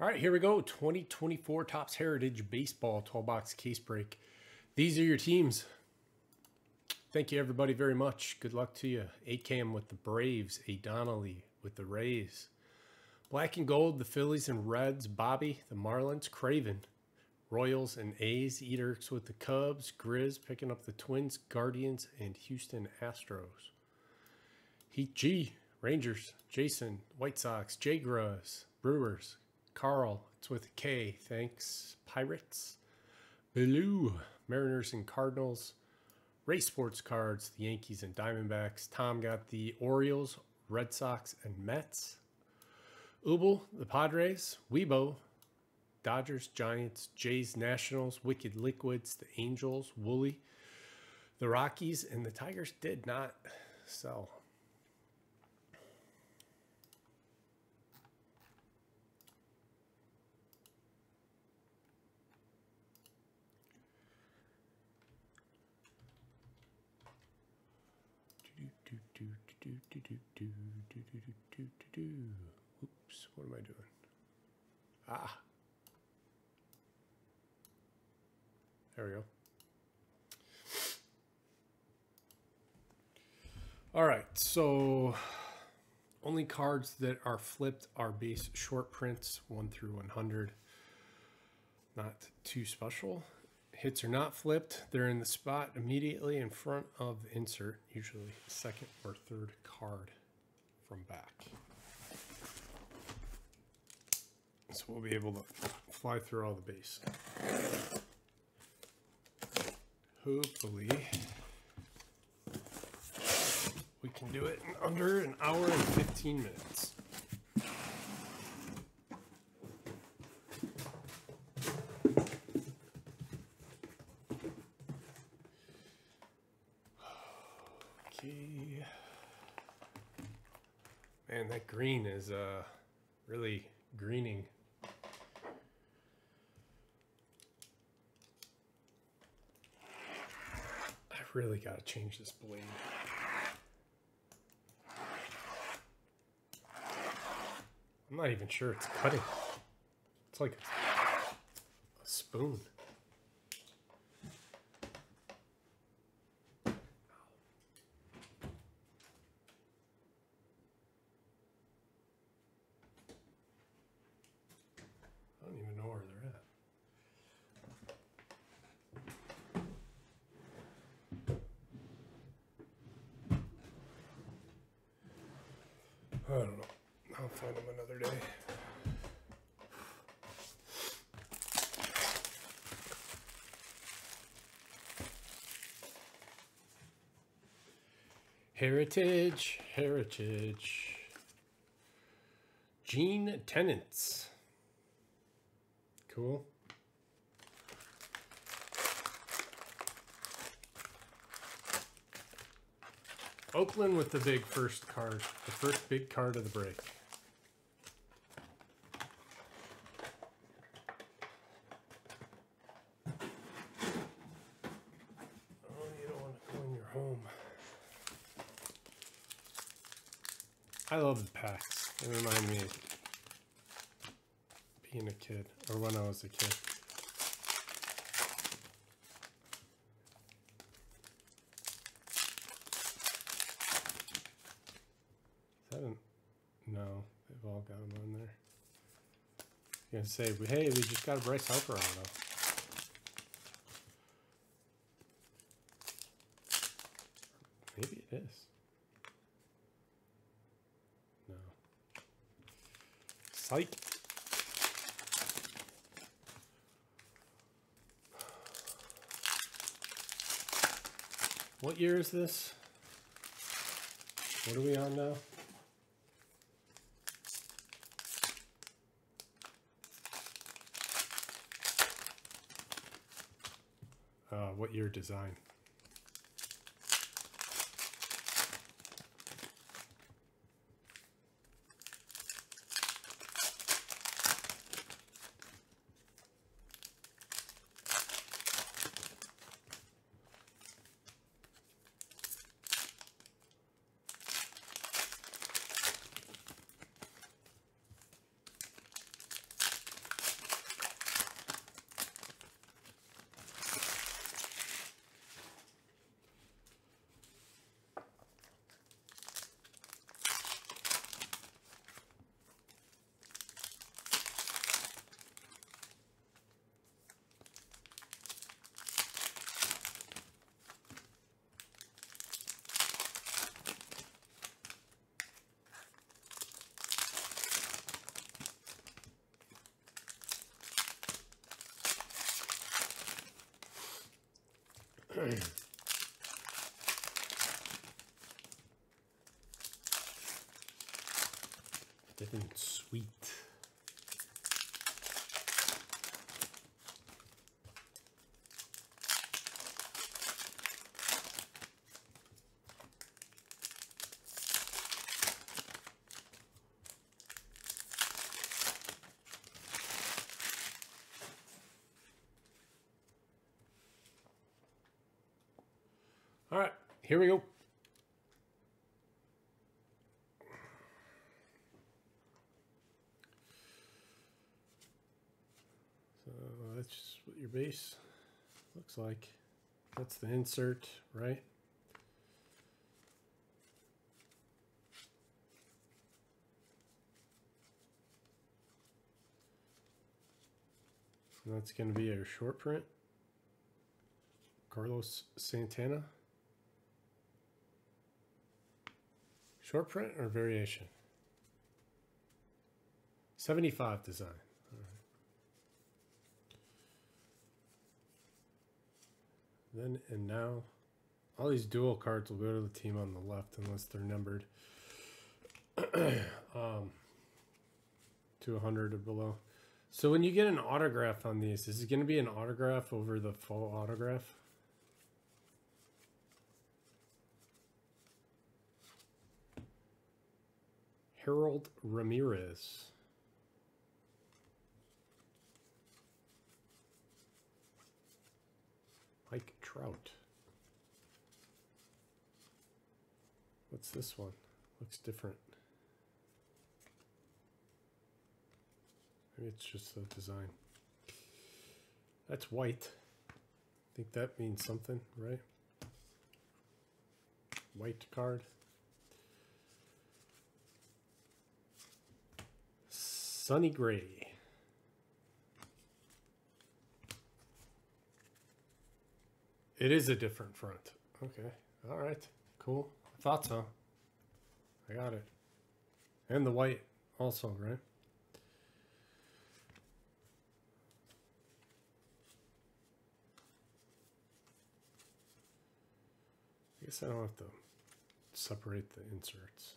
All right, here we go. 2024 Topps Heritage Baseball 12 box case break. These are your teams. Thank you, everybody, very much. Good luck to you. ACAM with the Braves, A. Donnelly with the Rays. Black and Gold, the Phillies and Reds, Bobby, the Marlins, Craven, Royals and A's, Eaterks with the Cubs, Grizz picking up the Twins, Guardians, and Houston Astros. Heat G, Rangers, Jason, White Sox, J. Gruz, Brewers, Carl, it's with K. Thanks. Pirates. Blue. Mariners and Cardinals. Race Sports Cards, the Yankees and Diamondbacks. Tom got the Orioles, Red Sox, and Mets. Ubel, the Padres. Weibo, Dodgers, Giants, Jays, Nationals, Wicked Liquids, the Angels, Wooly, the Rockies, and the Tigers did not sell. Oops, what am I doing? Ah. There we go. All right, so only cards that are flipped are base short prints, 1 through 100. Not too special hits are not flipped. They're in the spot immediately in front of the insert, usually second or third card from back. So we'll be able to fly through all the base. Hopefully we can do it in under an hour and 15 minutes. Man, that green is uh, really greening. I really got to change this blade. I'm not even sure it's cutting. It's like a spoon. I don't know. I'll find them another day. Heritage, heritage. Gene Tenace. Cool. Oakland with the big first card, the first big card of the break. Oh, you don't want to go in your home. I love the packs. They remind me of being a kid, or when I was a kid. No, they've all got them on there. You gonna say, hey, we just got a Bryce Harper auto. Maybe it is. Psych. What year is this? What are we on now? uh, what year design. Sweet. All right, here we go. So that's just what your base looks like. That's the insert, right? And that's going to be our short print. Carlos Santana. Short print or variation? 75 design. Then and now, all these dual cards will go to the team on the left unless they're numbered um, to 100 or below. So when you get an autograph on these, is it going to be an autograph over the full autograph? Harold Ramirez. Trout. What's this one? Looks different. Maybe it's just the design. That's white. I think that means something, right? White card. Sonny Gray. It is a different front. Okay. All right. Cool. I thought so. I got it. And the white also, right? I guess I don't have to separate the inserts.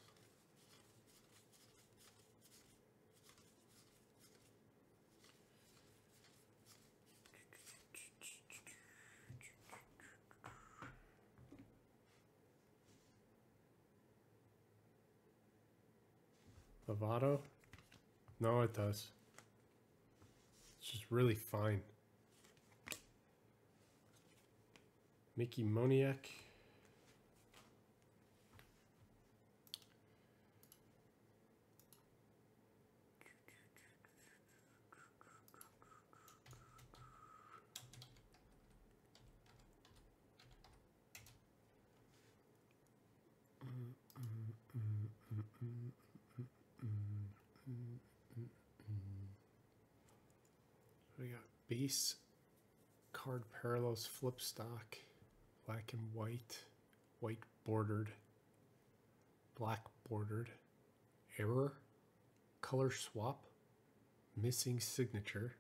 Lovato? No, it does. It's just really fine. Mickey Moniak. We got base card parallels flip stock, black and white, white bordered, black bordered, error, color swap, missing signature,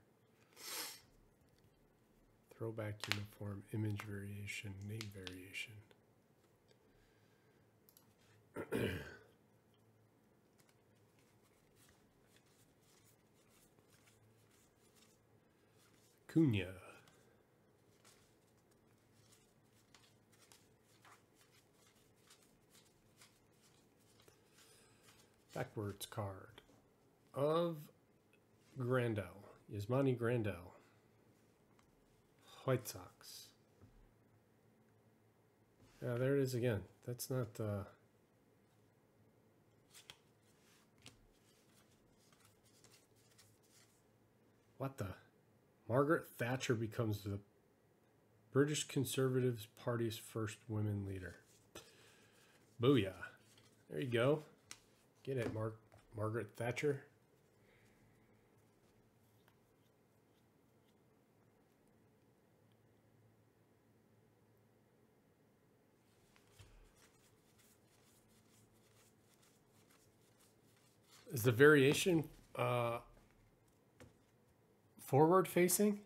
throwback uniform, image variation, name variation. Cunha. Backwards card of Grandal. Yasmani Grandal. White Sox. Yeah, there it is again. That's not uh What the? Margaret Thatcher becomes the British Conservative Party's first women leader. Booyah. There you go. Get it, Mark Margaret Thatcher. Is the variation uh, forward facing?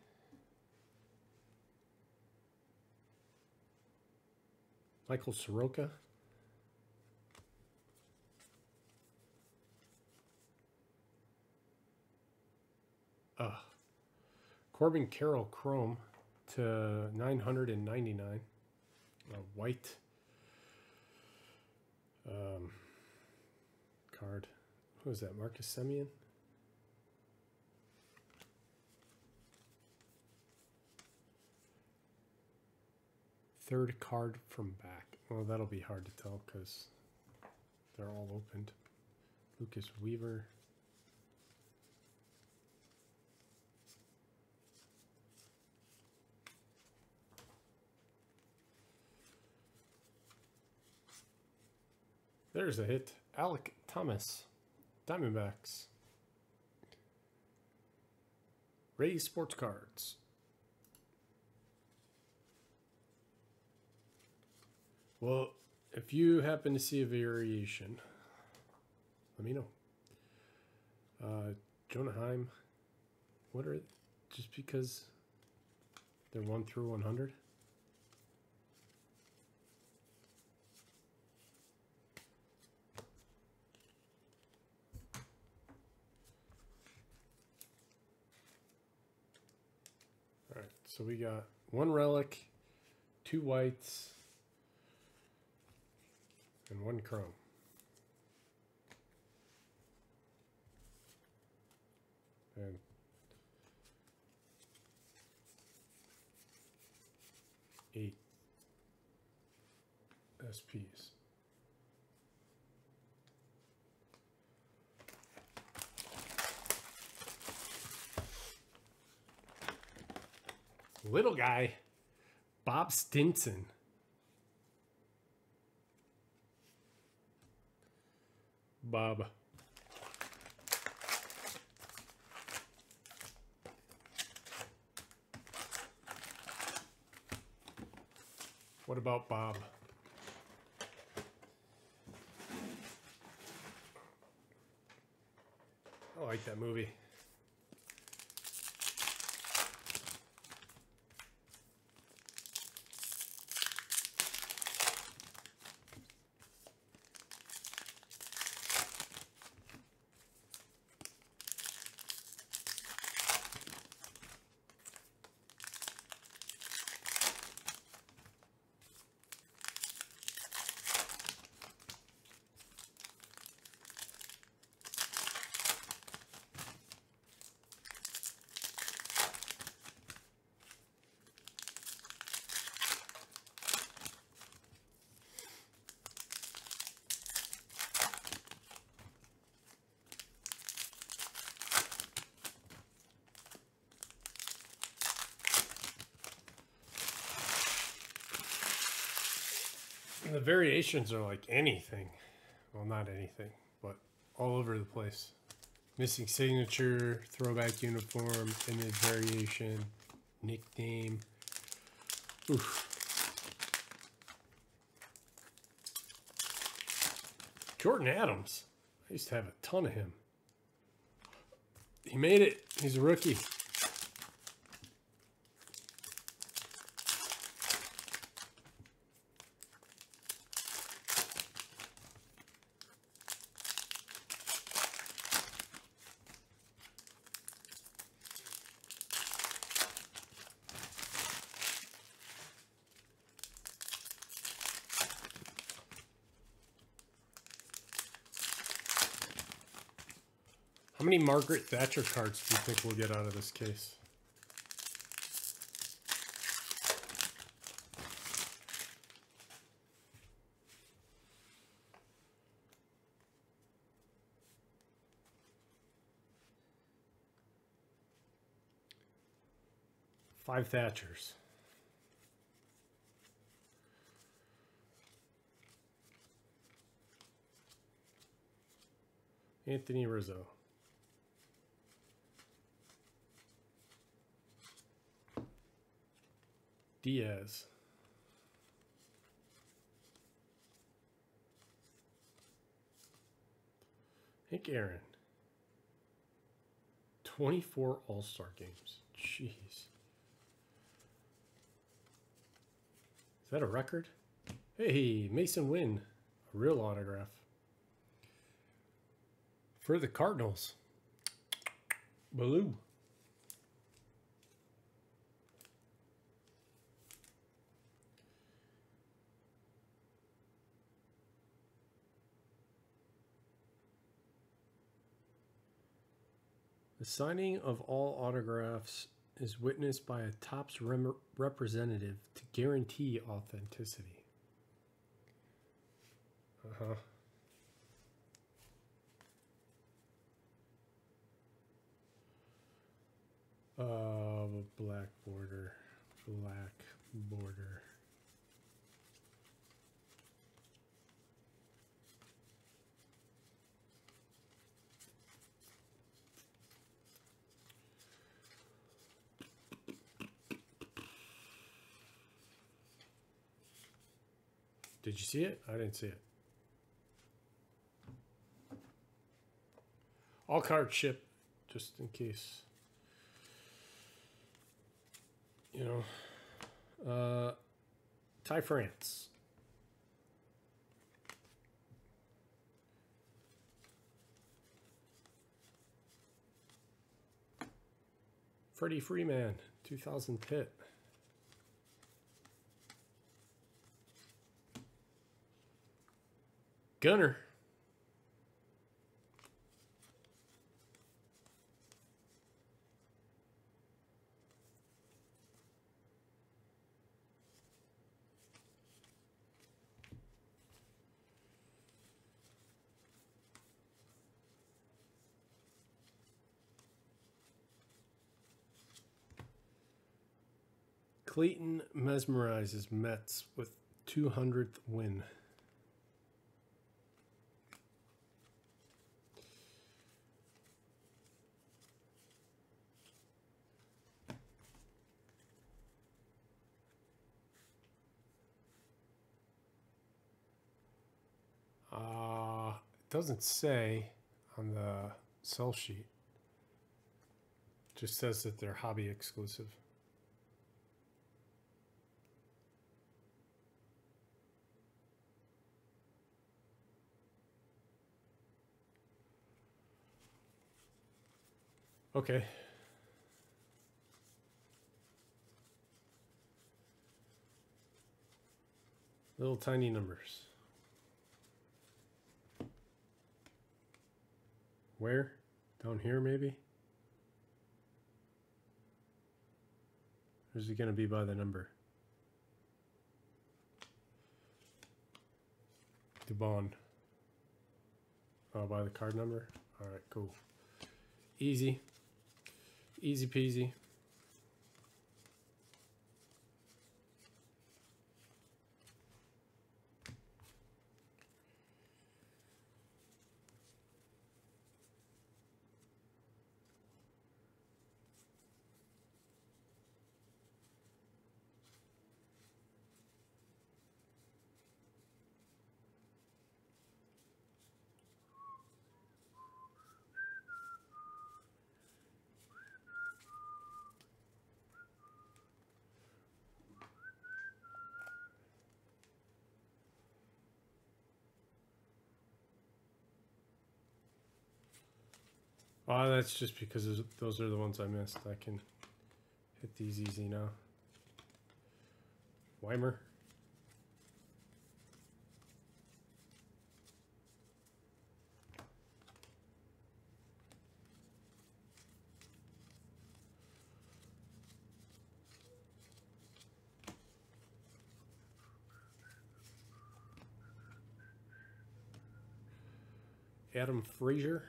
Michael Soroka. Uh, Corbin Carroll Chrome to 999. A white um, card. Who is that? Marcus Semien? Third card from back. Well, that'll be hard to tell because they're all opened. Lucas Weaver. There's a hit. Alek Thomas. Diamondbacks. Rays Sports Cards. Well, if you happen to see a variation, let me know. Uh, Jonah Heim, what are just because they're 1 through 100? All right, so we got one relic, two whites, and one chrome. And eight SPs. Little guy, Bob Stinson. Bob. What about Bob? I like that movie. The variations are like anything. Well, not anything, but all over the place. Missing signature, throwback uniform, image variation, nickname. Oof. Jordan Adams. I used to have a ton of him. He made it. He's a rookie. Margaret Thatcher cards do you think we'll get out of this case? Five Thatchers. Anthony Rizzo. Diaz. Hank Aaron. 24 All Star games. Jeez. Is that a record? Hey, Masyn Winn, a real autograph. For the Cardinals. Blue. The signing of all autographs is witnessed by a Topps rem- representative to guarantee authenticity. Uh huh. Uh, black border, black border. Did you see it? I didn't see it. All cards ship, just in case. You know. Uh, Ty France. Freddie Freeman, 2000 pit. Gunner. Clayton mesmerizes Mets with 200th win. Doesn't say on the sell sheet. just says that they're hobby exclusive. Okay. Little tiny numbers. Where? Down here, maybe? Or is it going to be by the number? Dubon. Oh, by the card number? All right, cool. Easy. Easy peasy. Oh, that's just because those are the ones I missed. I can hit these easy now. Wiemer. Adam Frazier.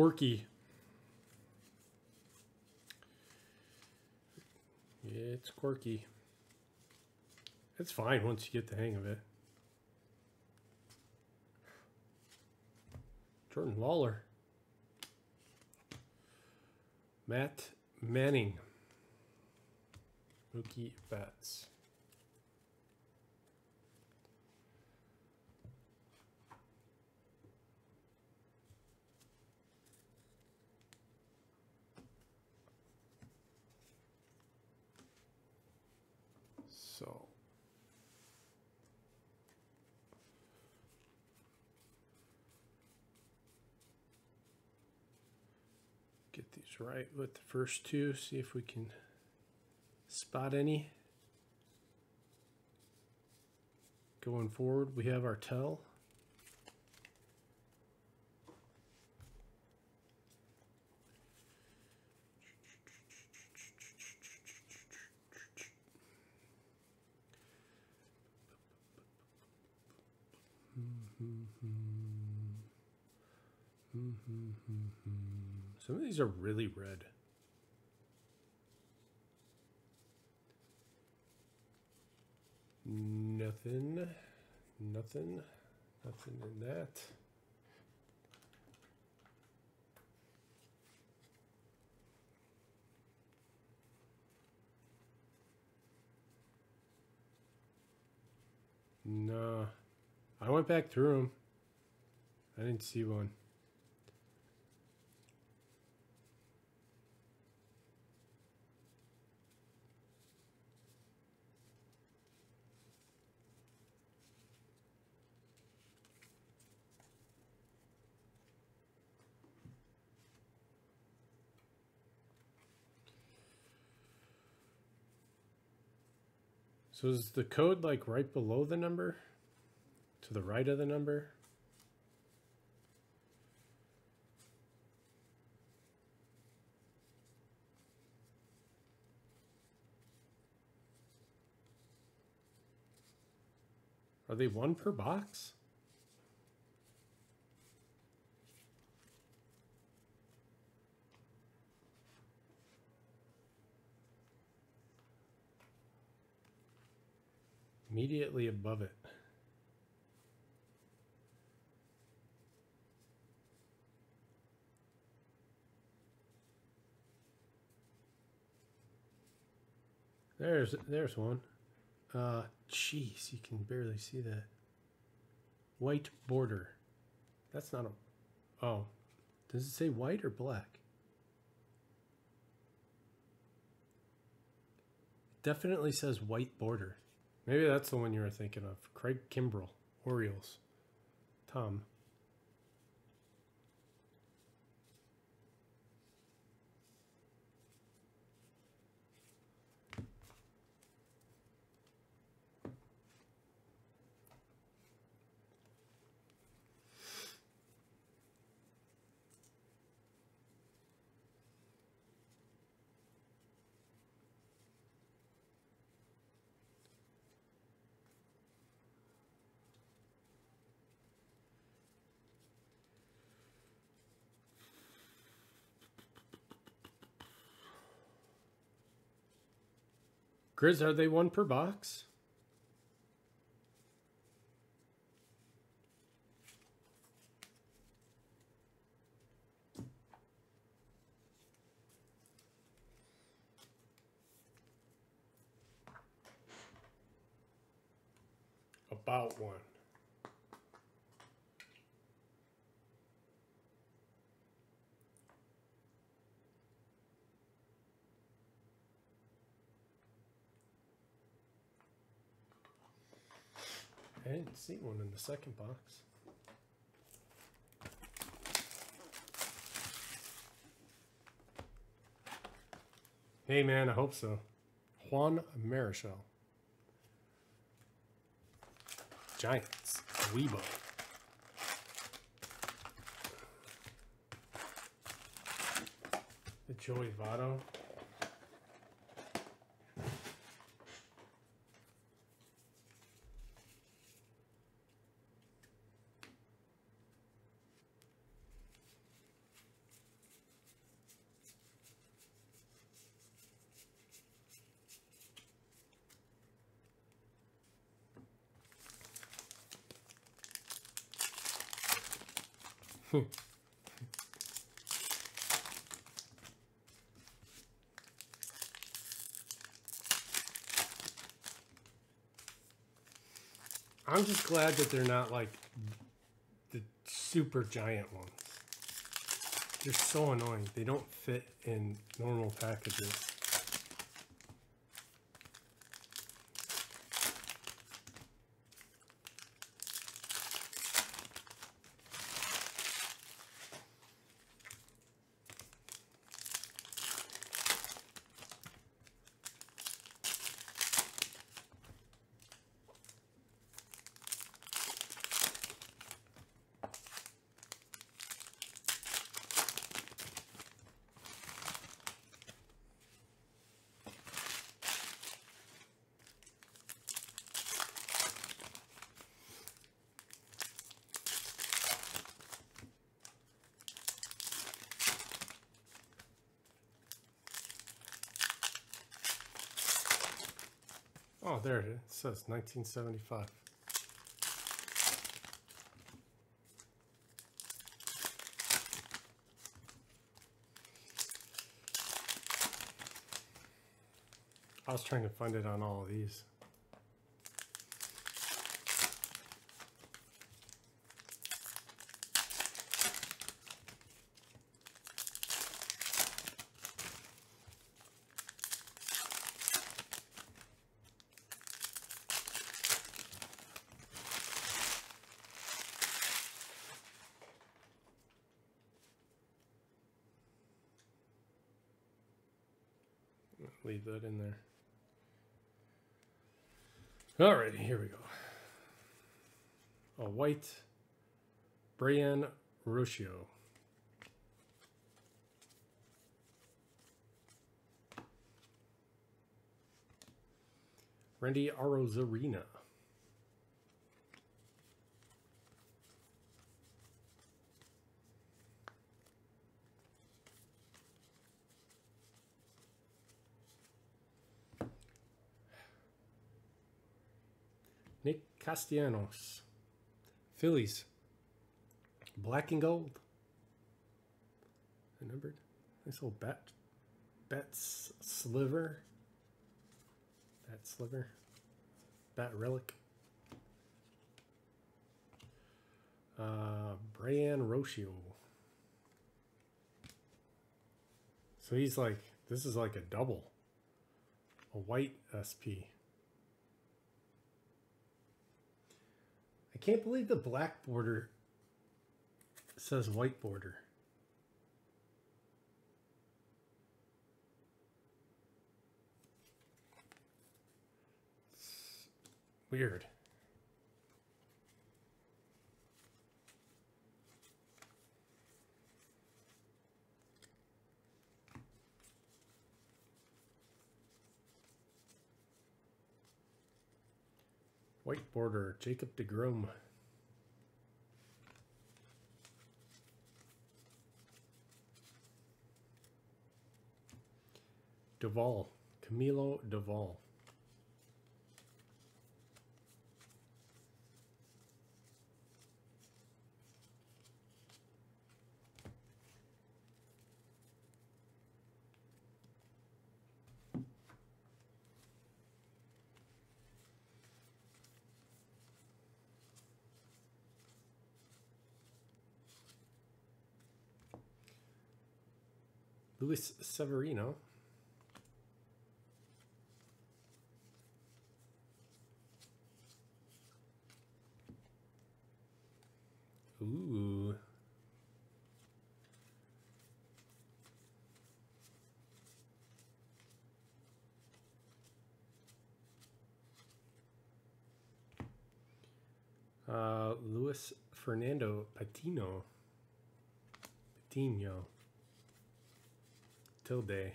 Quirky. It's quirky. It's fine once you get the hang of it. Jordan Lawlar. Matt Manning. Mookie Betts. So get these right with the first two, see if we can spot any. Going forward, we have our tell. Mm-hmm. Mm-hmm. Mm-hmm. Some of these are really red. Nothing, nothing, nothing in that. No, I went back through them. I didn't see one. So is the code like right below the number? To the right of the number? Are they one per box? Immediately above it. There's there's one. Uh, jeez, you can barely see that. White border. That's not a. Oh, does it say white or black? Definitely says white border. Maybe that's the one you were thinking of. Craig Kimbrel, Orioles. Tom. Grizz, are they one per box? About one. I didn't see one in the second box. Hey man, I hope so. Juan Marichal. Giants. Weibo. The Joey Votto. I'm just glad that they're not like the super giant ones. They're so annoying. They don't fit in normal packages. Says 1975. I was trying to find it on all of these. Leave that in there. Alrighty, here we go. A white Brayan Rocchio. Arozarena. Nick Castellanos. Phillies. Black and gold. Numbered. Nice little bat. Bat sliver. Bat sliver. Bat relic. Uh, Brayan Rocchio. So he's like, this is like a double. A white SP. I can't believe the black border says white border. Weird. White border, Jacob DeGrom. Doval, Camilo Doval. Luis Severino. Ooh. Uh, Luis Fernando Patino. Patino. Tilde.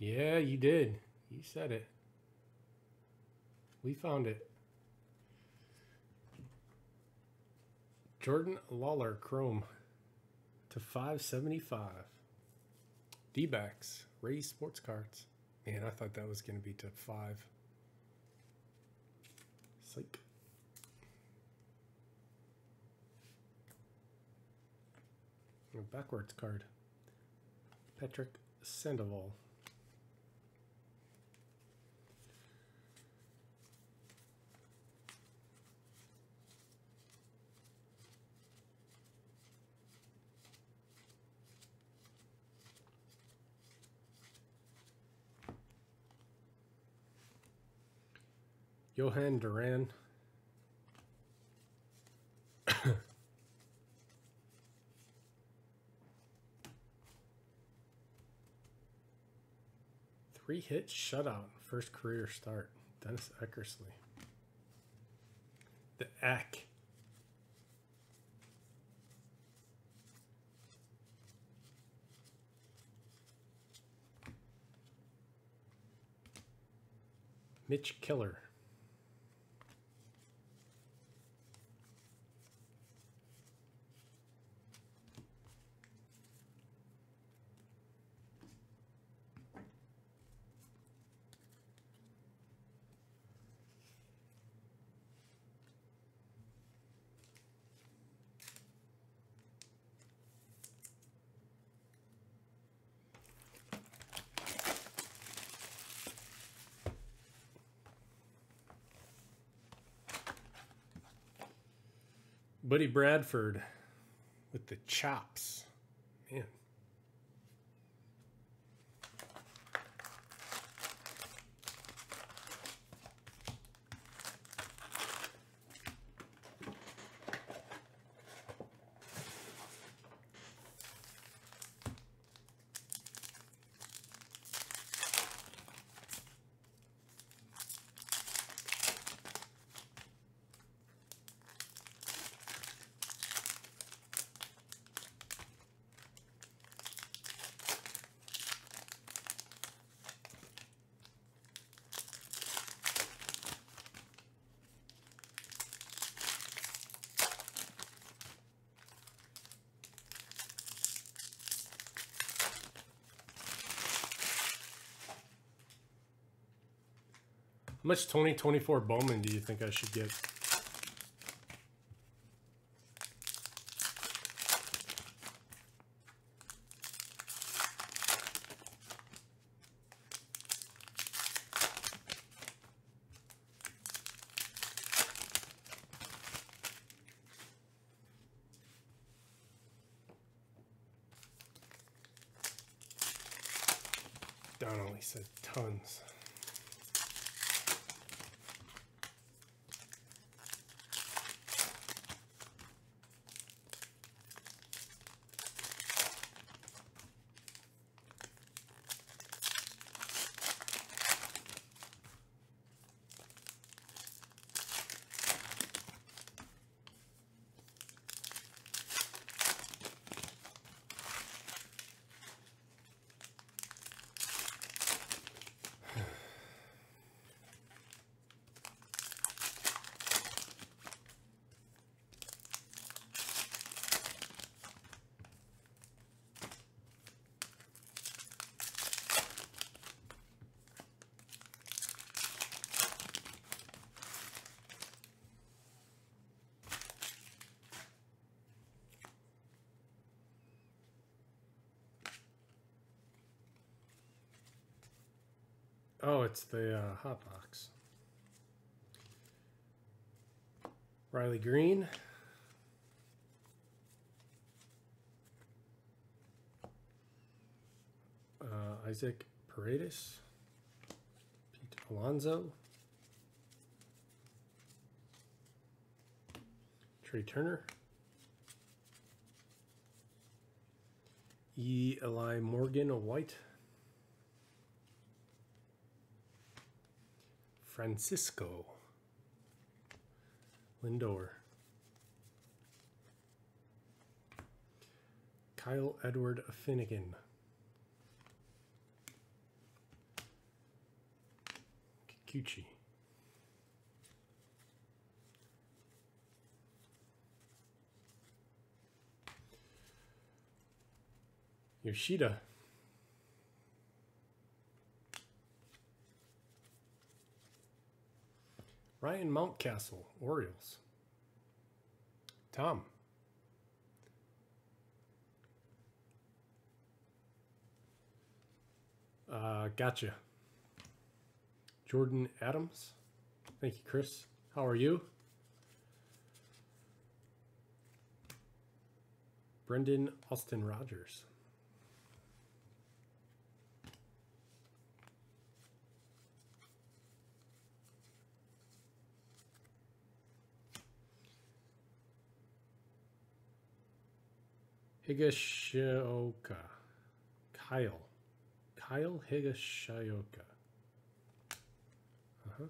Yeah, you did. You said it. We found it. Jordan Lawlar Chrome to 575. D-backs, Rays sports cards. Man, I thought that was going to be to five. Psych. A backwards card. Patrick Sandoval. Jhoan Duran. Three hit shutout, first career start. Dennis Eckersley. The Eck. Mitch Keller. Buddy Bradford with the chops. Man. Much 2024 Bowman do you think I should get? Don only said tons. Oh, it's the uh, hot box. Riley Greene. Uh, Isaac Paredes. Pete Alonso. Trea Turner. E. Eli Morgan, white. Francisco Lindor. Kyle Edward Finnegan. Kikuchi. Yoshida. Ryan Mountcastle, Orioles. Tom. Uh, gotcha. Jordan Adams. Thank you, Chris. How are you? Brendan Austin Rodgers. Higashioka. Kyle. Kyle Higashioka. Uh huh.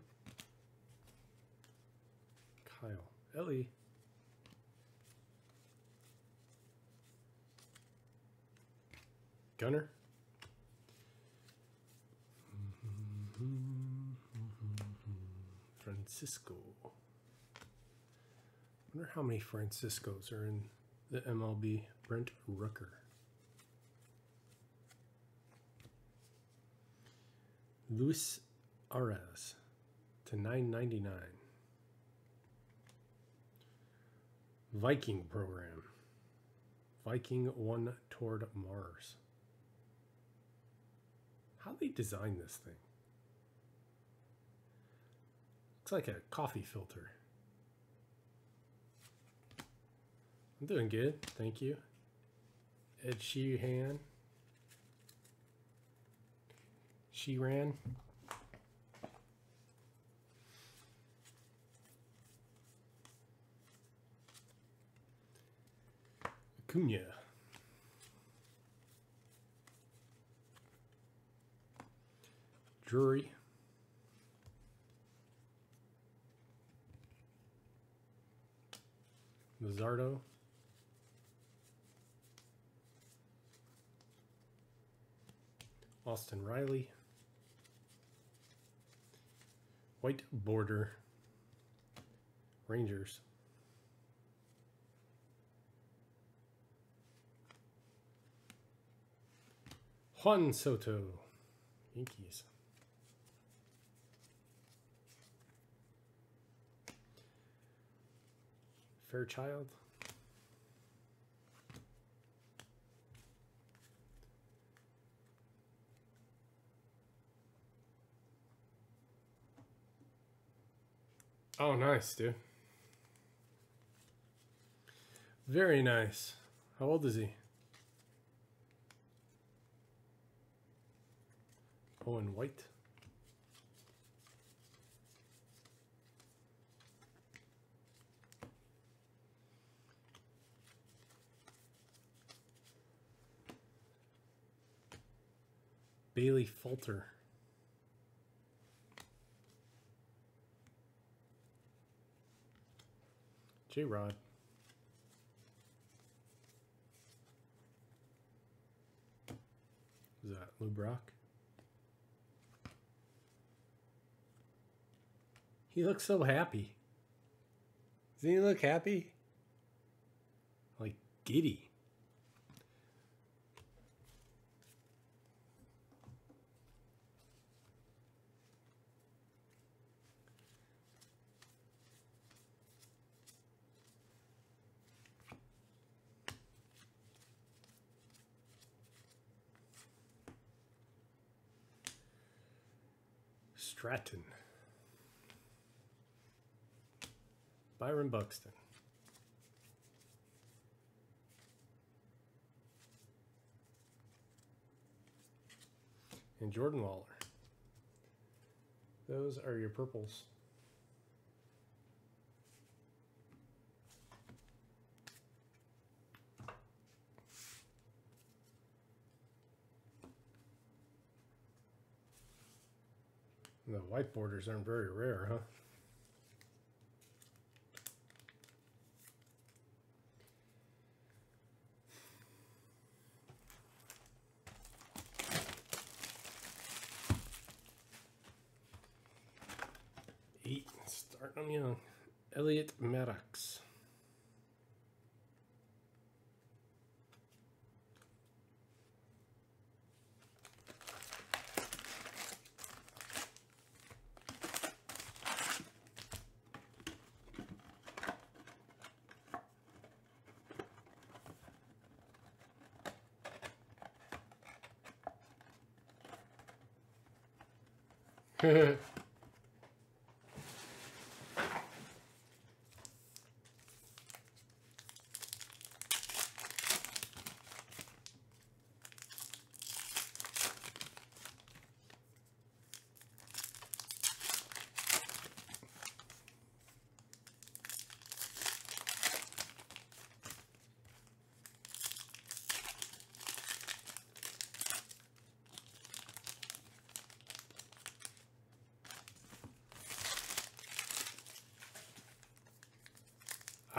Kyle. Ellie. Gunnar. Francisco. wonder how many Franciscos are in the MLB. Brent Rooker. Luis Arraez to 999. Viking program. Viking one toward Mars. How they design this thing? Looks like a coffee filter. I'm doing good, thank you. Ed Sheehan. She ran. Acuna. Drury. Lizardo. Austin Riley. White border. Rangers. Juan Soto. Yankees. Fairchild. Oh, nice, dude. Very nice. How old is he? Oh, Owen White. Bailey Falter. J Rod. Is that Lou Brock? He looks so happy. Doesn't he look happy? Like giddy. Stratton. Byron Buxton. And Jordan Walker. Those are your purples. The white borders aren't very rare, huh? Eight, starting them young. Elliott Maddox. Heh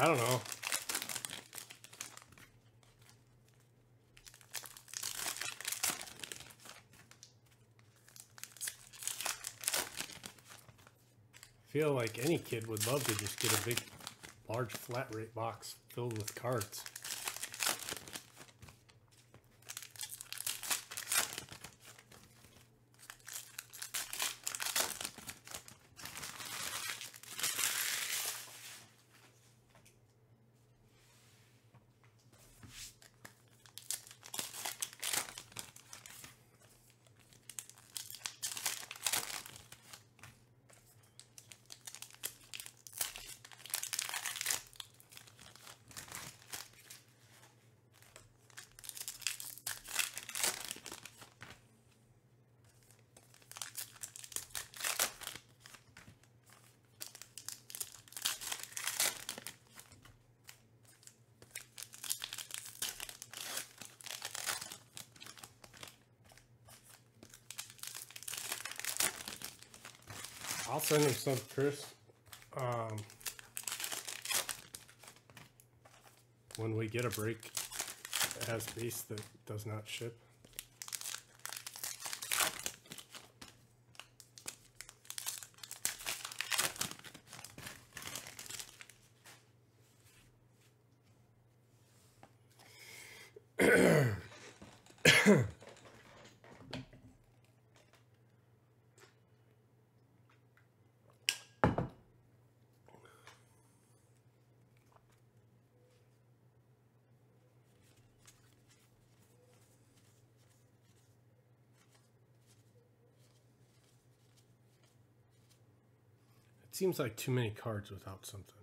I don't know. feel like any kid would love to just get a big, large flat rate box filled with cards. Send him some, Chris. Um, when we get a break that has base that does not ship. Seems like too many cards without something.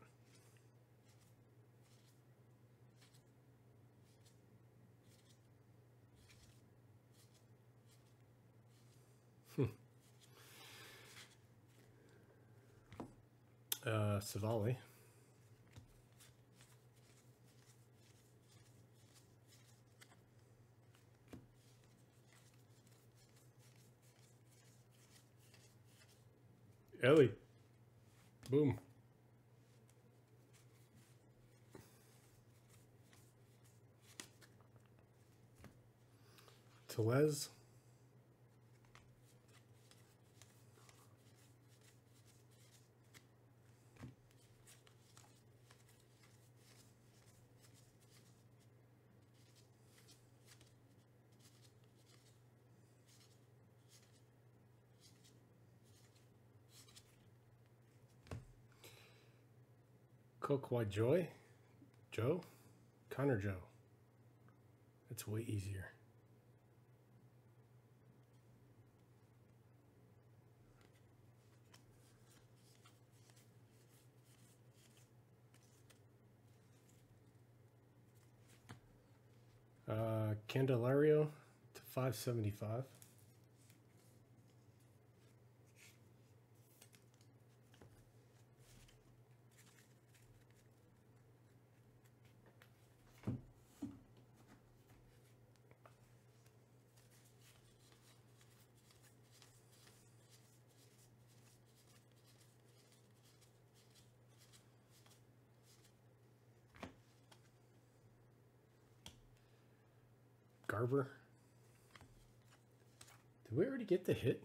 Hmm. Uh, Savali. Ellie. Boom. Tellez. Cook White Joy? Joe? Connor Joe. That's way easier. Uh, Candelario to 575. Did we already get the hit?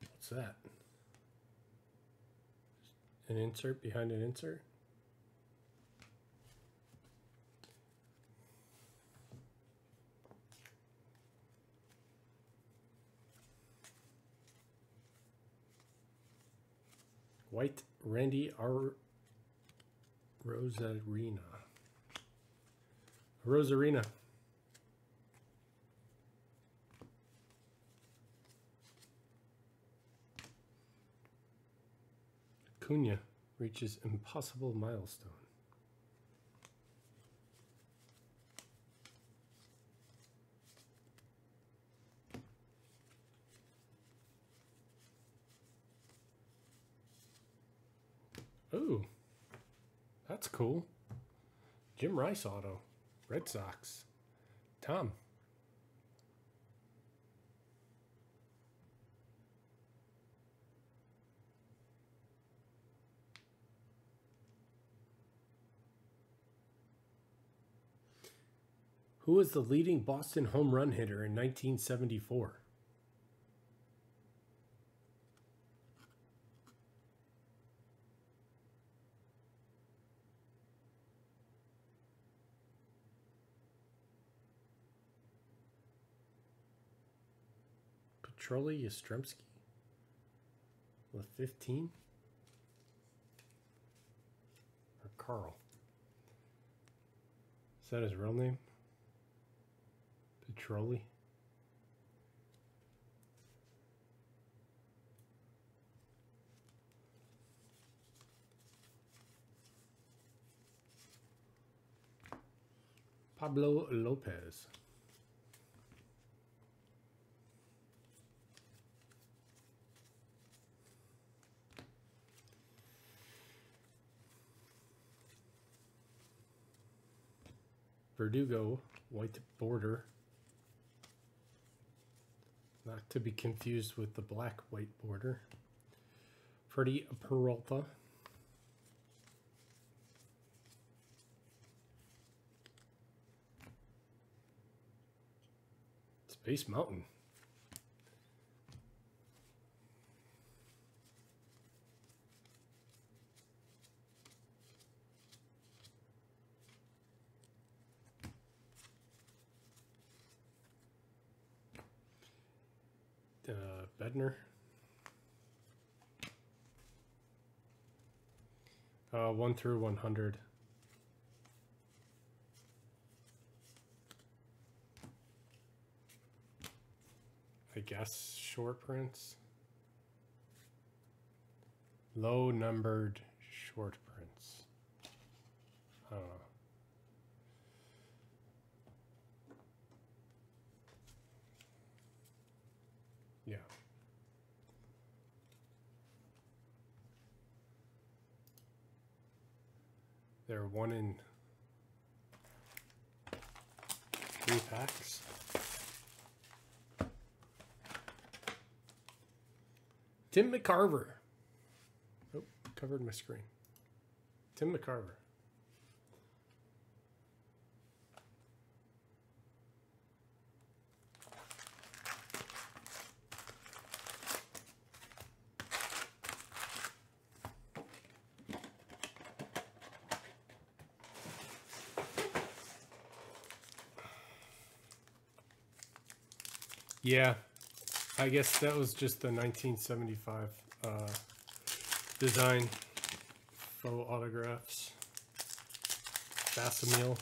What's that? An insert behind an insert? White Randy R. Rosarina. Rosarina. Cunha reaches impossible milestone. Ooh. That's cool. Jim Rice auto. Red Sox. Tom. Who was the leading Boston home run hitter in 1974? Petroli Yastrzemski with 15? Or Carl? Is that his real name? Petroli? Pablo Lopez. Verdugo, white border. Not to be confused with the black white border. Freddie Peralta. Space Mountain. Uh, Bednar. Uh, 1 through 100. I guess short prints. Low numbered short prints. I don't know. They're one in three packs. Tim McCarver. Oh, covered my screen. Tim McCarver. Yeah, I guess that was just the 1975 uh, design faux autographs. Bassamil.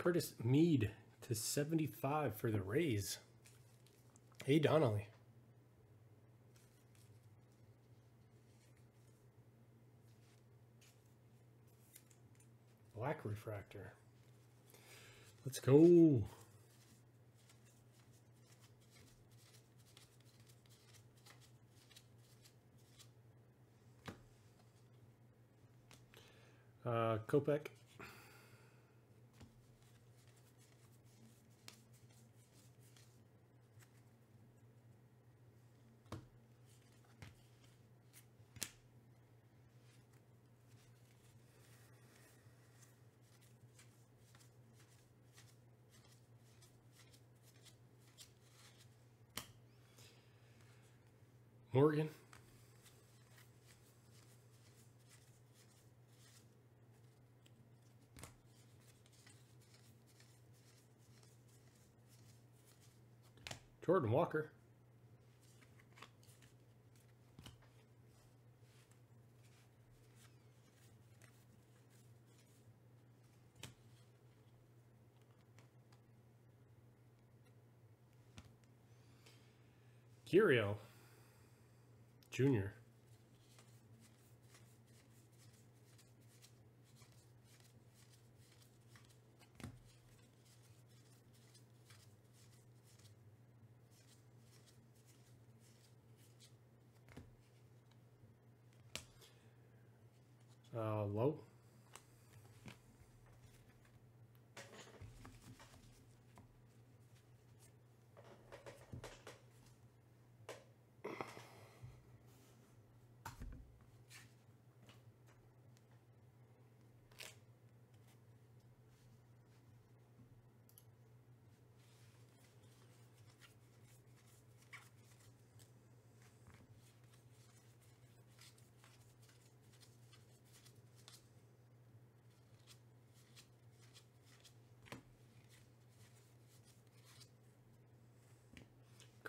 Curtis Mead to 75 for the Rays. Hey, Donnelly. Black refractor. Let's go. Uh, Kopech. Jordan Walker. Curio Jr. Uh, low.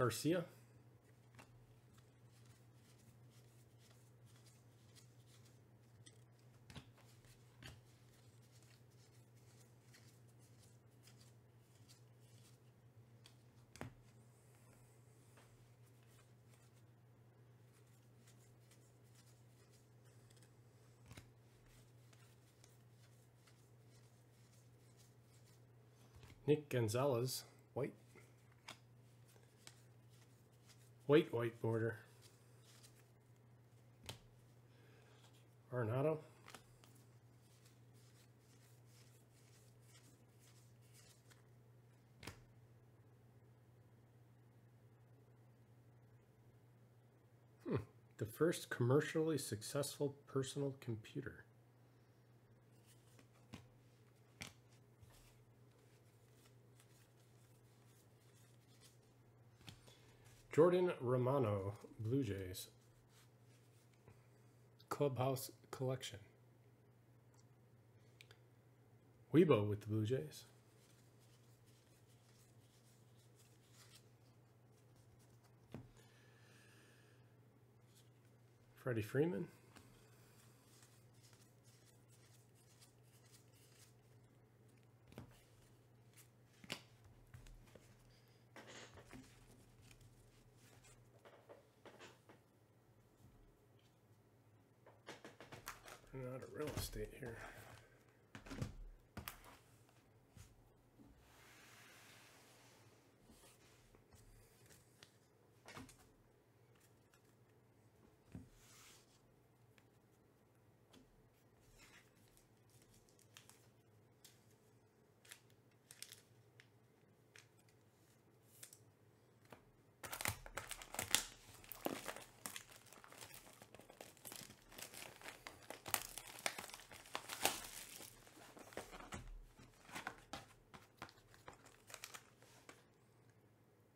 Garcia. Nick Gonzalez, white. White, white border. Arenado. Hmm. The first commercially successful personal computer. Jordan Romano, Blue Jays. Clubhouse Collection. Weibo with the Blue Jays. Freddie Freeman. Not a real estate here.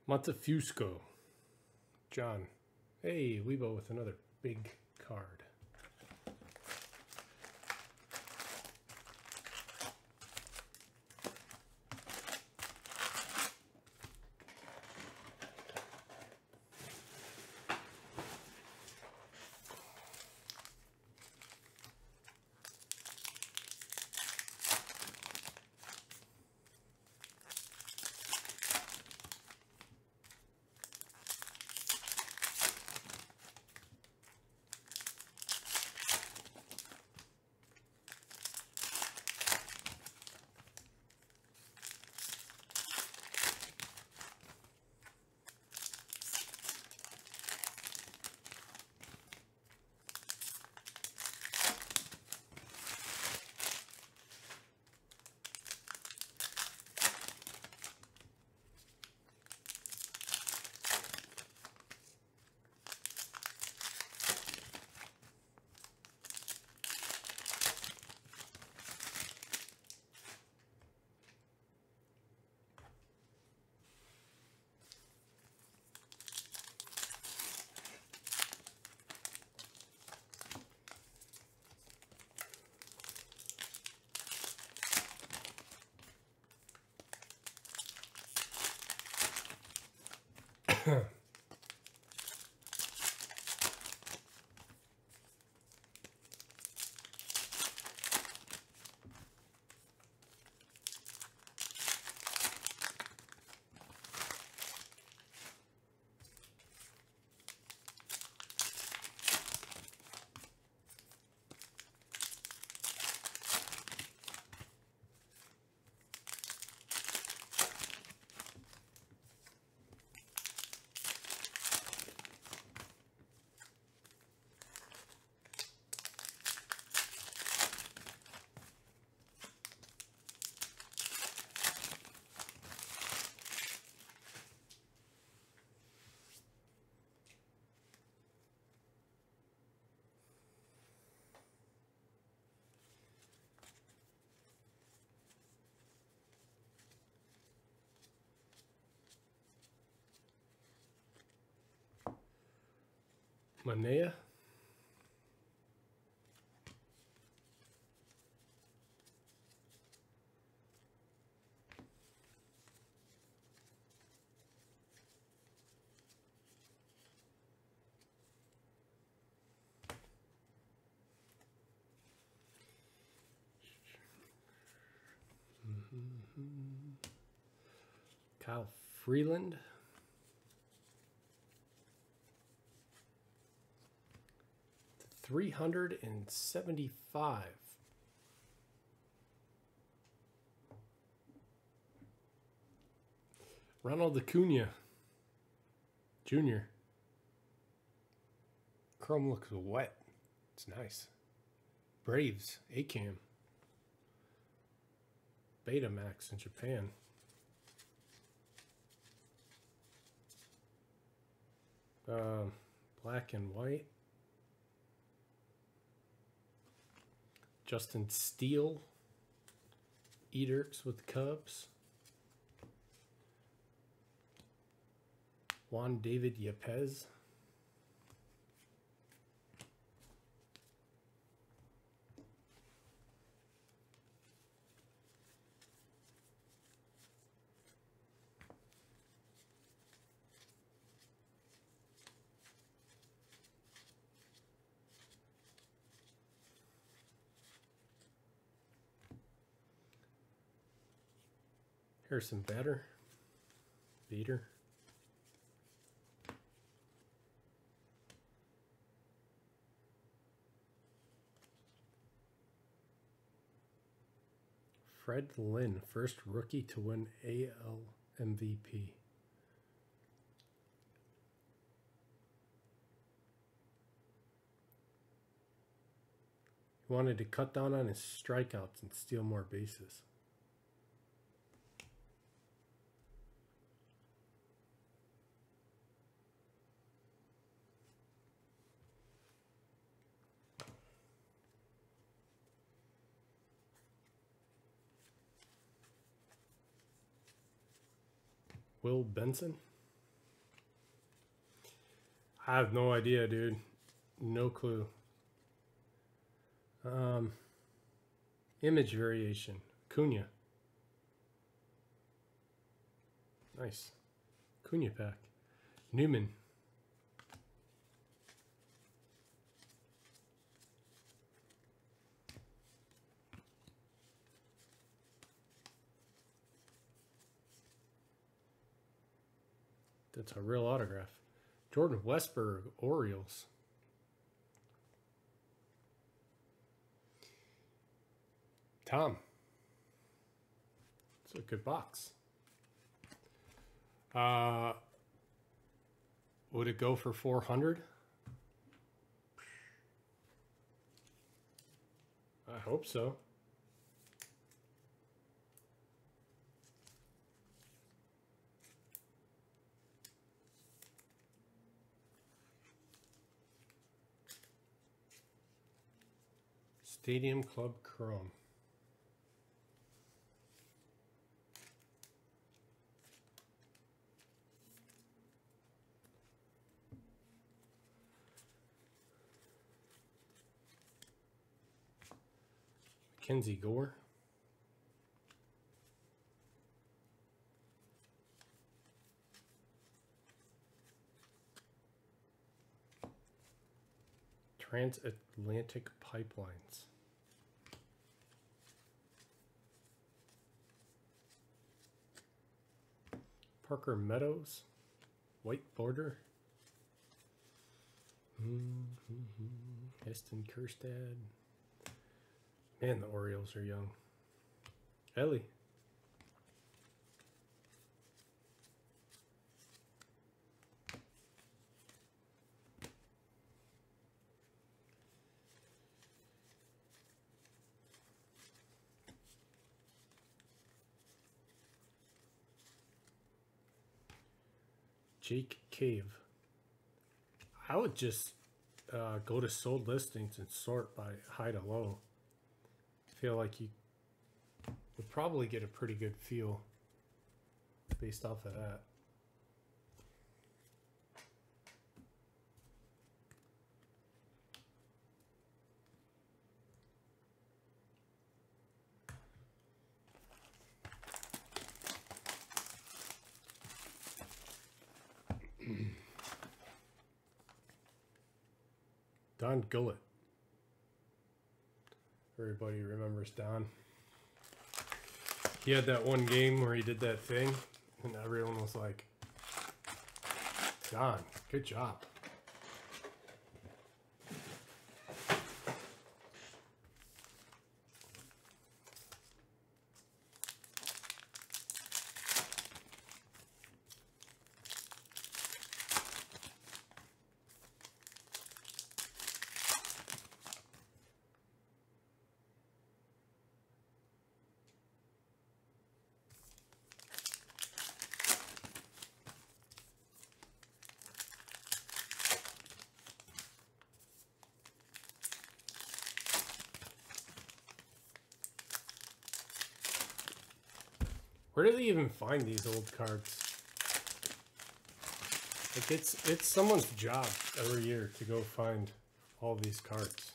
Montefusco. John. Hey, Weibo with another big card. Manaea. Mm-hmm. Kyle Freeland. Three hundred and seventy-five. Ronald Acuna Jr. Chrome looks wet. It's nice. Braves, ACAM. Betamax in Japan. Um, black and white. Justin Steele. Eaters with the Cubs. Juan David Yepez. Harrison Bader. Beater. Fred Lynn, first rookie to win AL MVP. He wanted to cut down on his strikeouts and steal more bases. Will Benson? I have no idea, dude. No clue. Um, image variation. Cunha. Nice. Cunha pack. Newman. That's a real autograph. Jordan Westburg, Orioles. Tom. It's a good box. Uh, would it go for 400? I hope so. Stadium Club Chrome. Kenzie Gore. Transatlantic Pipelines. Parker Meadows, white border. Mm-hmm. Heston Kjerstad. Man, the Orioles are young. Ellie. Jake Cave. I would just uh, go to sold listings and sort by high to low. feel like you would probably get a pretty good feel based off of that. Don Gullett. Everybody remembers Don. He had that one game where he did that thing, and everyone was like, Don, good job. Find these old cards? Like it's it's someone's job every year to go find all these cards.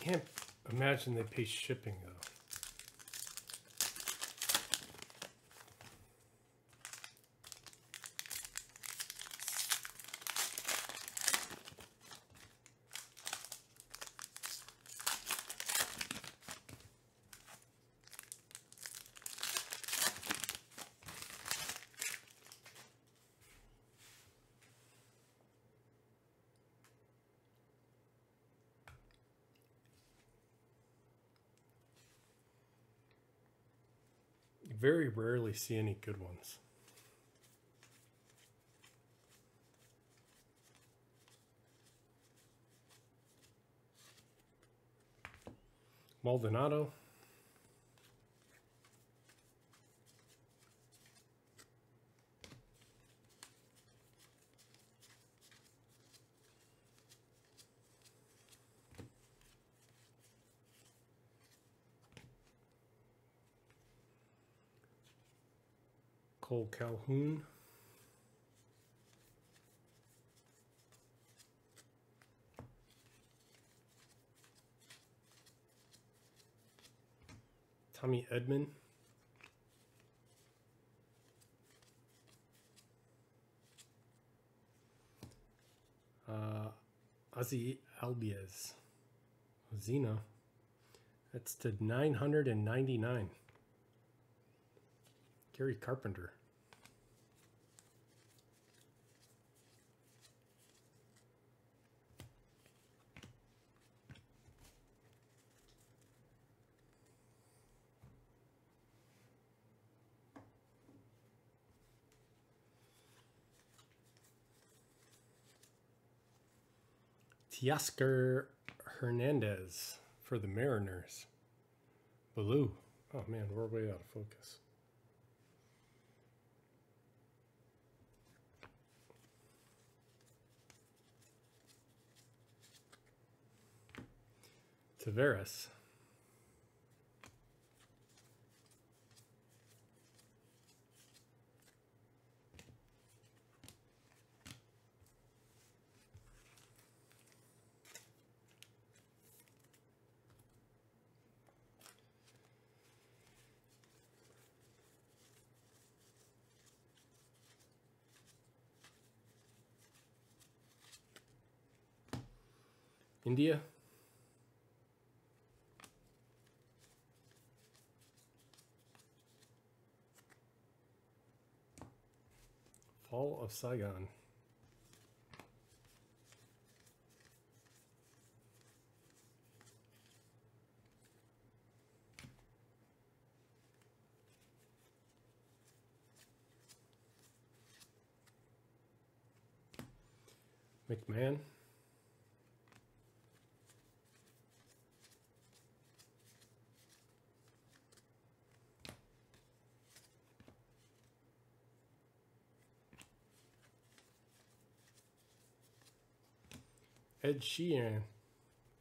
I can't imagine they pay shipping though. You rarely see any good ones. Maldonado. Calhoun. Tommy Edman. Uh, Ozzie Albies. Zena. That's to 999. Gary Carpenter. Teoscar Hernandez for the Mariners. Blue. Oh man, we're way out of focus. Taveras. India. Fall of Saigon. McMahon. Ed Sheeran.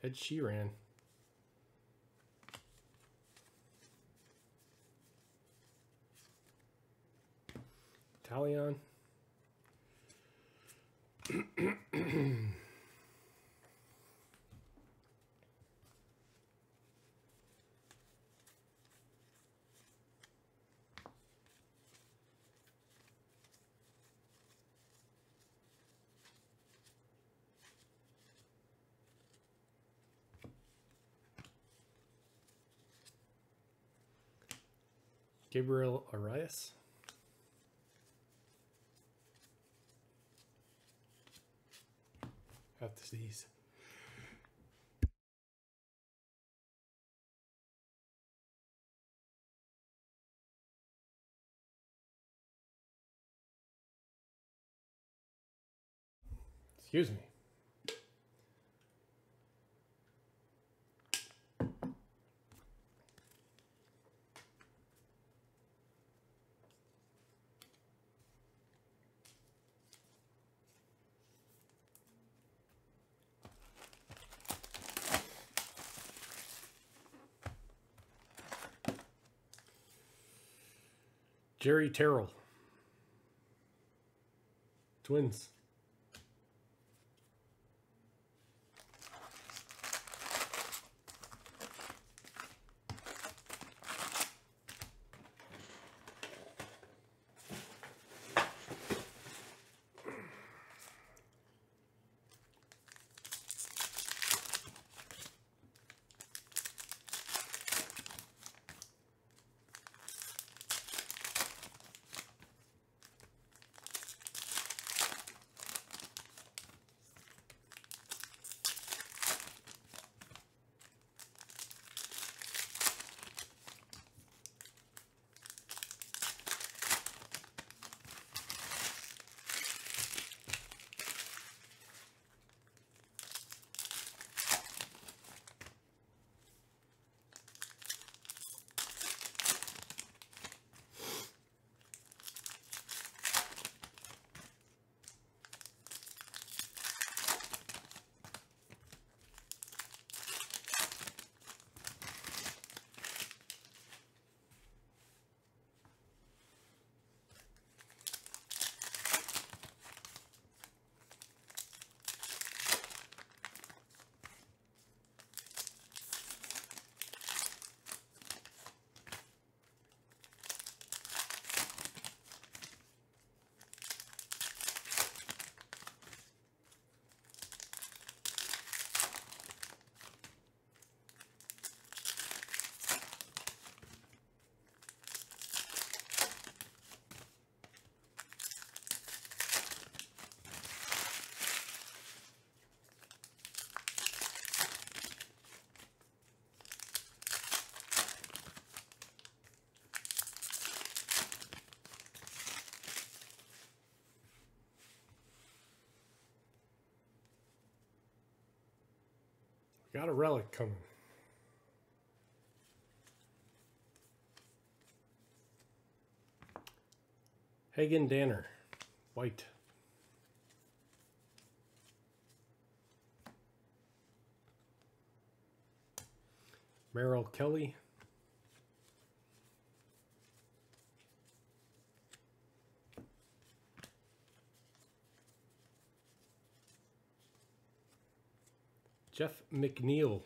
Ed Sheeran. Talion. Gabriel Arias. Have to these. Excuse me. Jerry Terrell. Twins. Got a relic coming. Hagen Danner, white. Merrill Kelly. Jeff McNeil.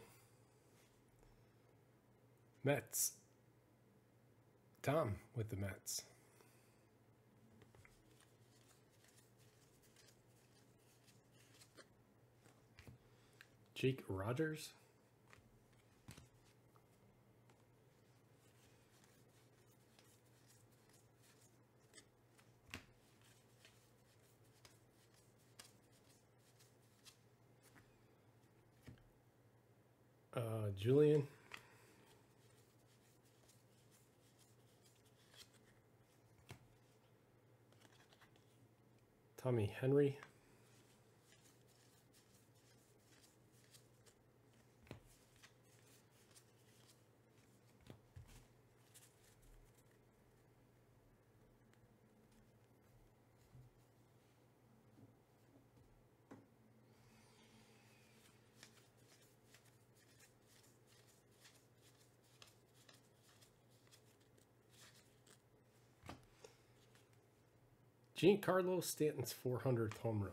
Mets. Tom with the Mets. Jake Rogers. Uh, Julian. Tommy Henry. Giancarlo Stanton's 400th home run.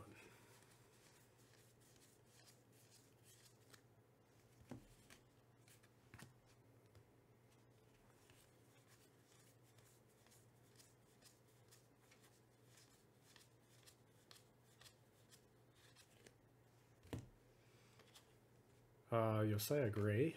Uh, Josiah Gray.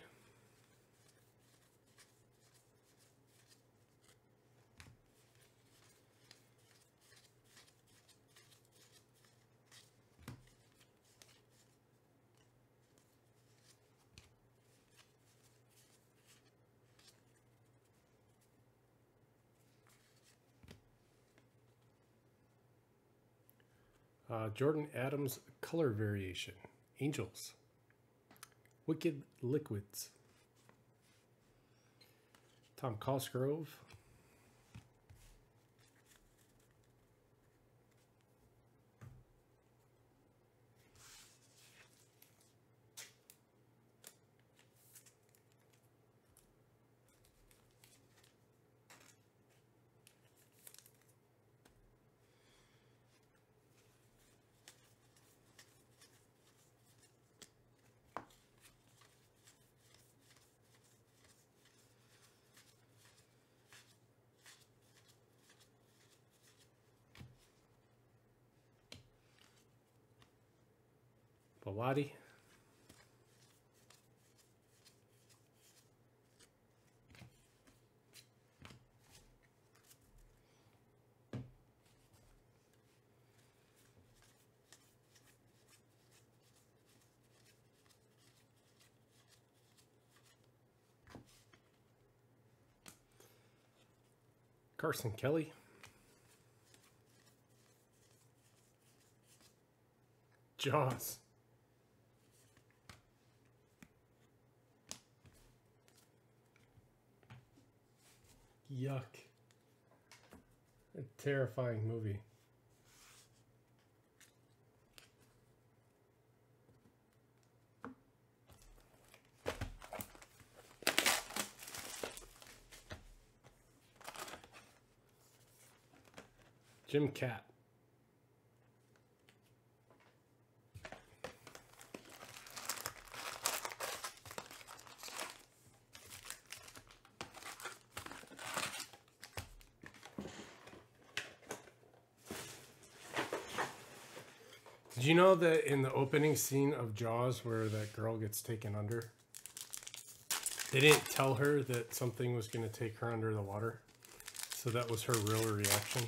Uh, Jordan Adams color variation. Angels. Wicked Liquids. Tom Cosgrove. Baladi. Carson Kelly. Jaws. Yuck. A terrifying movie. Jim Kaat. Did you know that in the opening scene of Jaws, where that girl gets taken under, they didn't tell her that something was going to take her under the water? So that was her real reaction.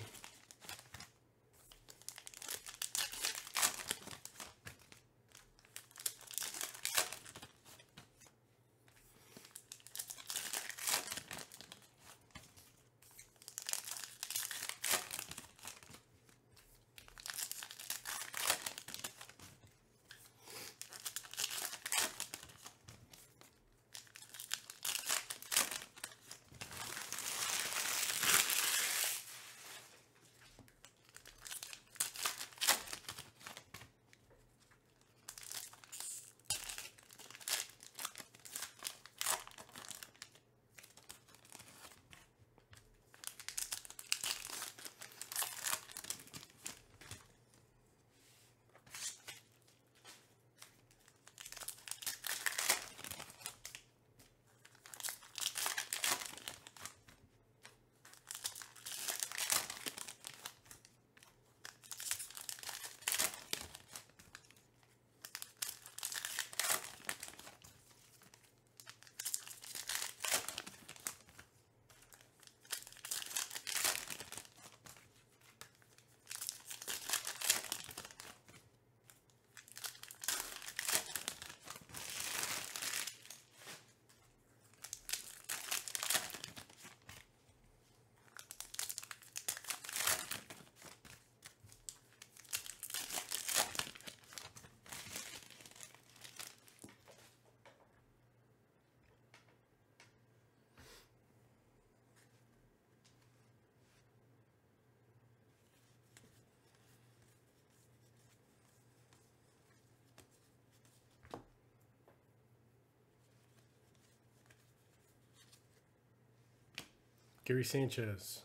Gary Sanchez.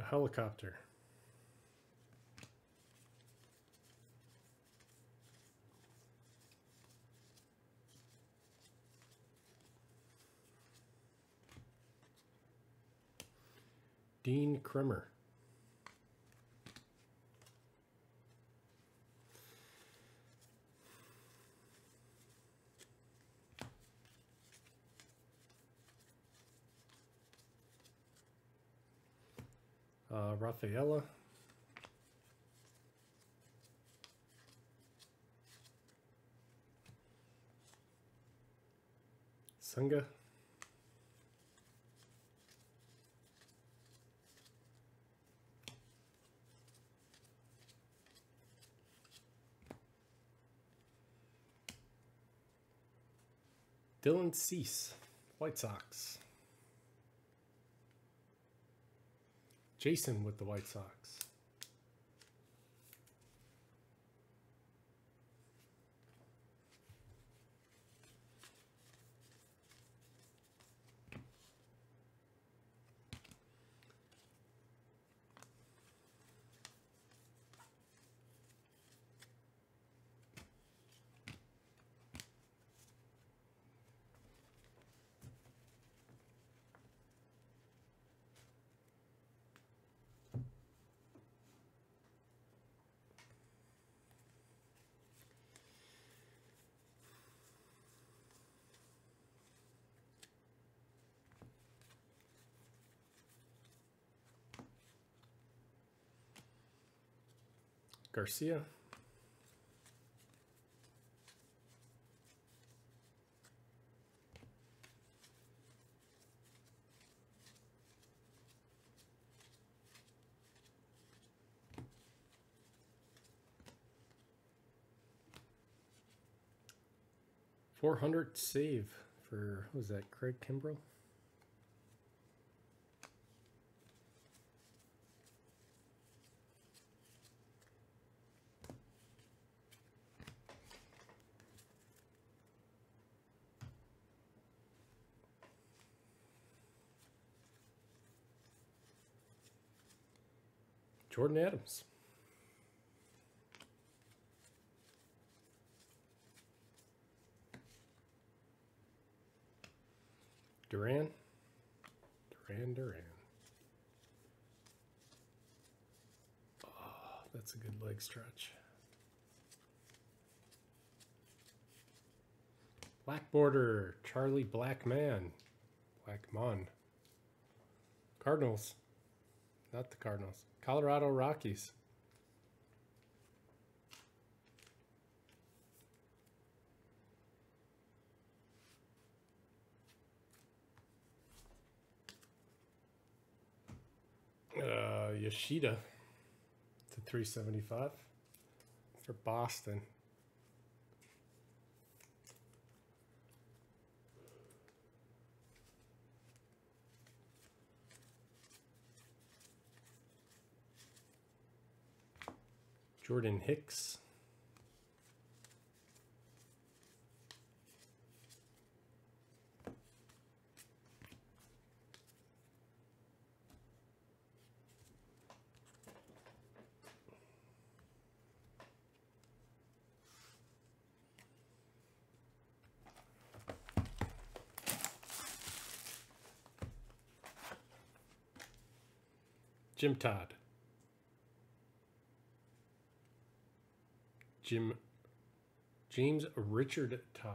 A helicopter. Dean Kremer. Rafaela. Sunga. Dylan Cease, White Sox. Jason with the White Sox. Garcia. Four hundred save for was that Craig Kimbrel? Jordan Adams. Duran. Duran, Duran. Oh, that's a good leg stretch. Black border, Charlie Blackman. Blackmon. Cardinals. Not the Cardinals. Colorado Rockies. Uh, Yoshida to 375 for Boston. Jordan Hicks. Jim Todd. Jim James Richard Todd.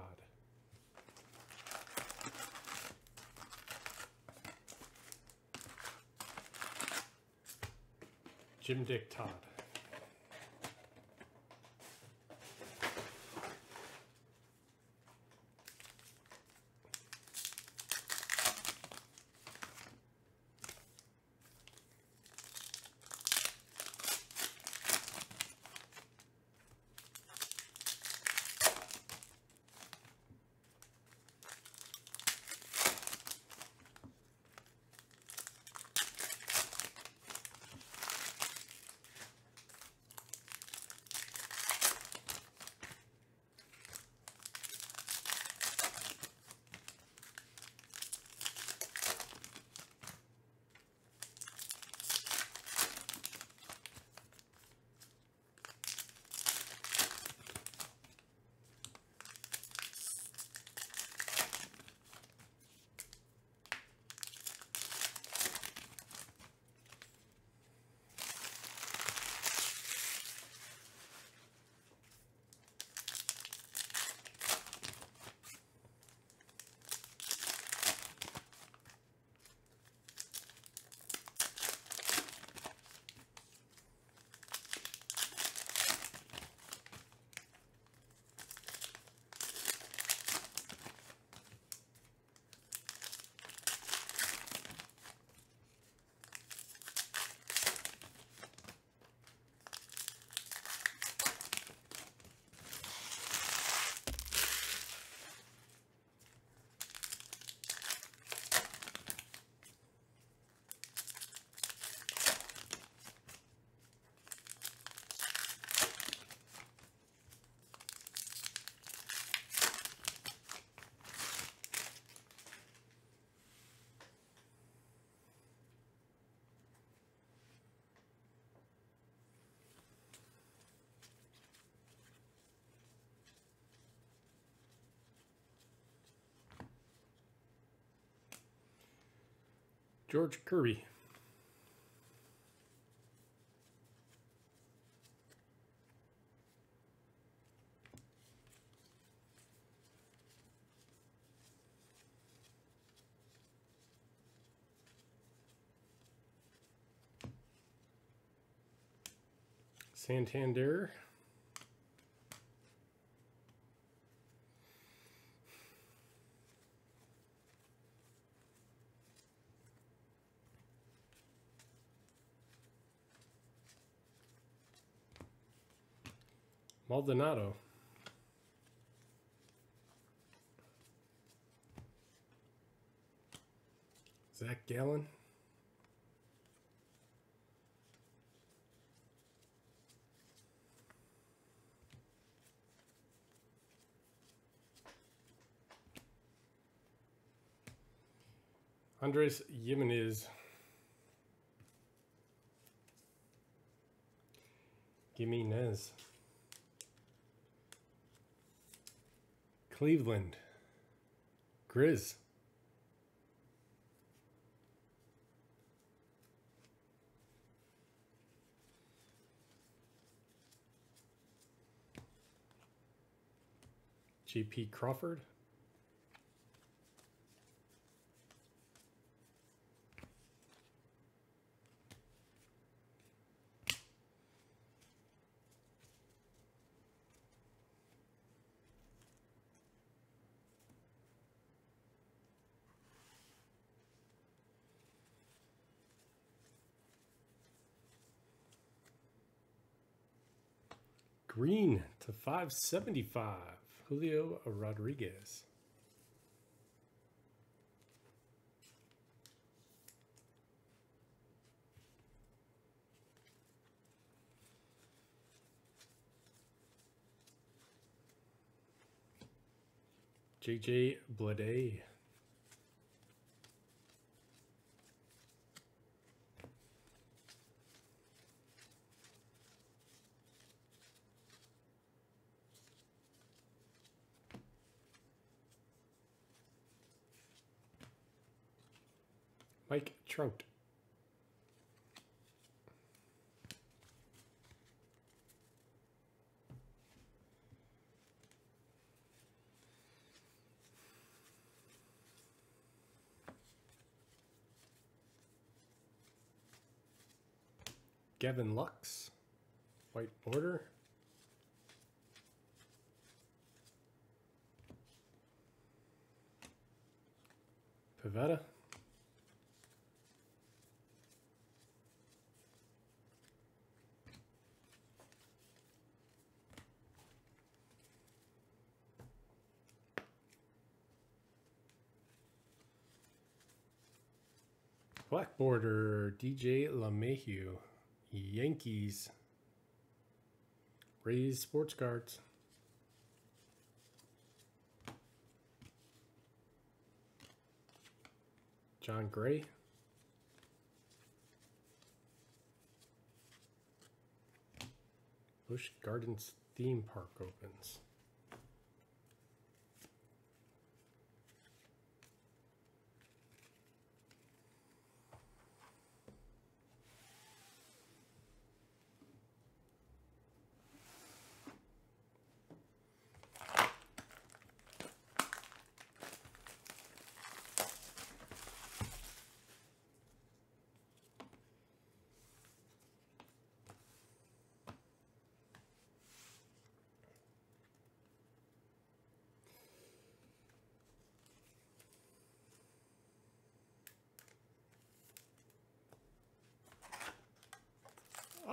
Jim Dick Todd. George Kirby. Santander. Maldonado. Zach Gallen. Andres Gimenez. Gimenez. Cleveland. Grizz. GP Crawford. Green to 575. Julio Rodriguez. JJ Bleday. Trout. Gavin Lux, white border. Pivetta. Black border, DJ LeMahieu, Yankees, Rays Sports Cards. Jon Gray. Busch Gardens theme park opens.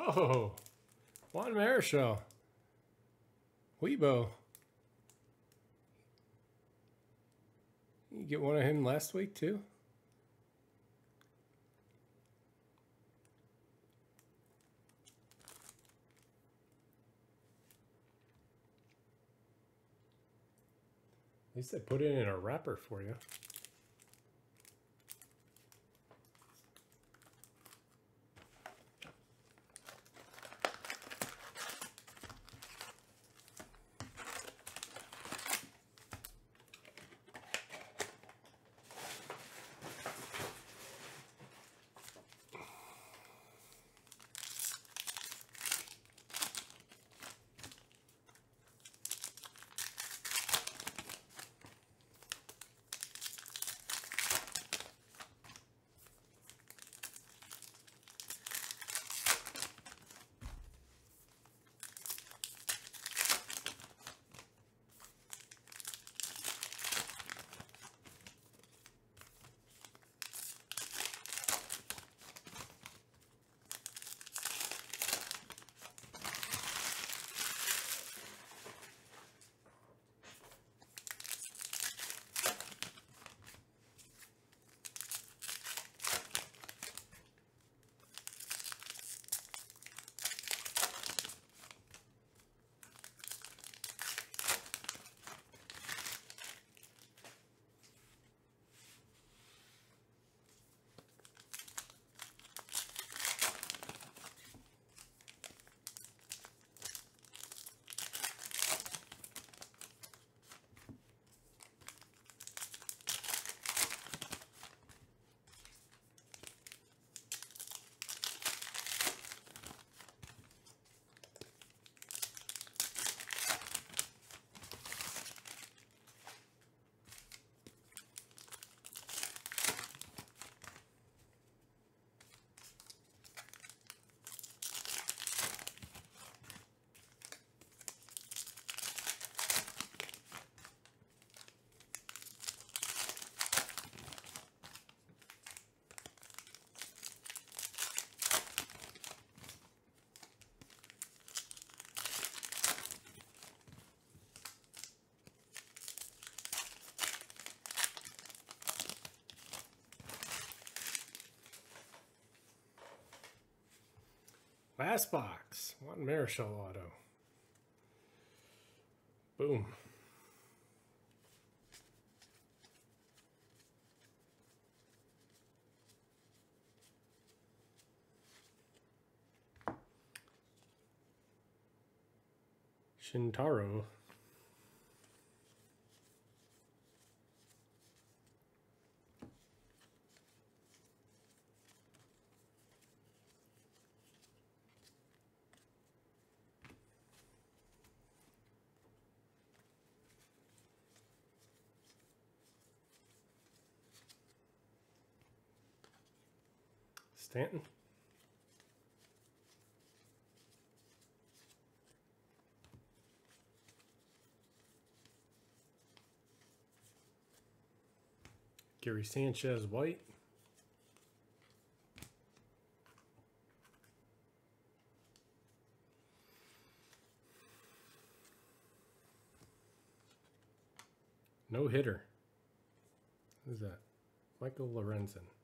Oh, Juan Marichal. Weibo. You get one of him last week too? At least I put it in a wrapper for you. Last box. Juan Marichal auto. Boom. Shintaro. Stanton. Gary Sanchez White. No hitter. Who's that? Michael Lorenzen.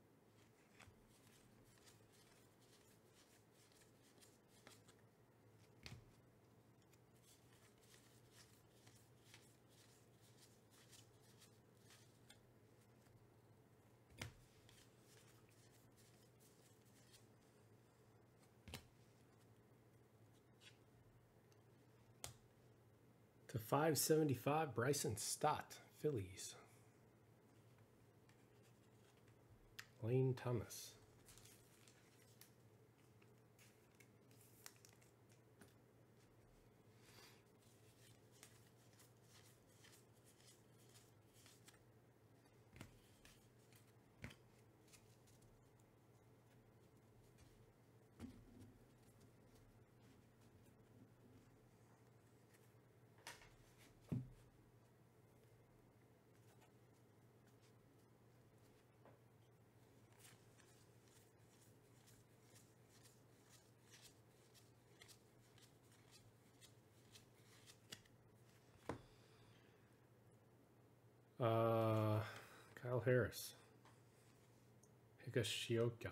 575 Bryson Stott, Phillies. Lane Thomas. Uh, Kyle Harris. Higashioka.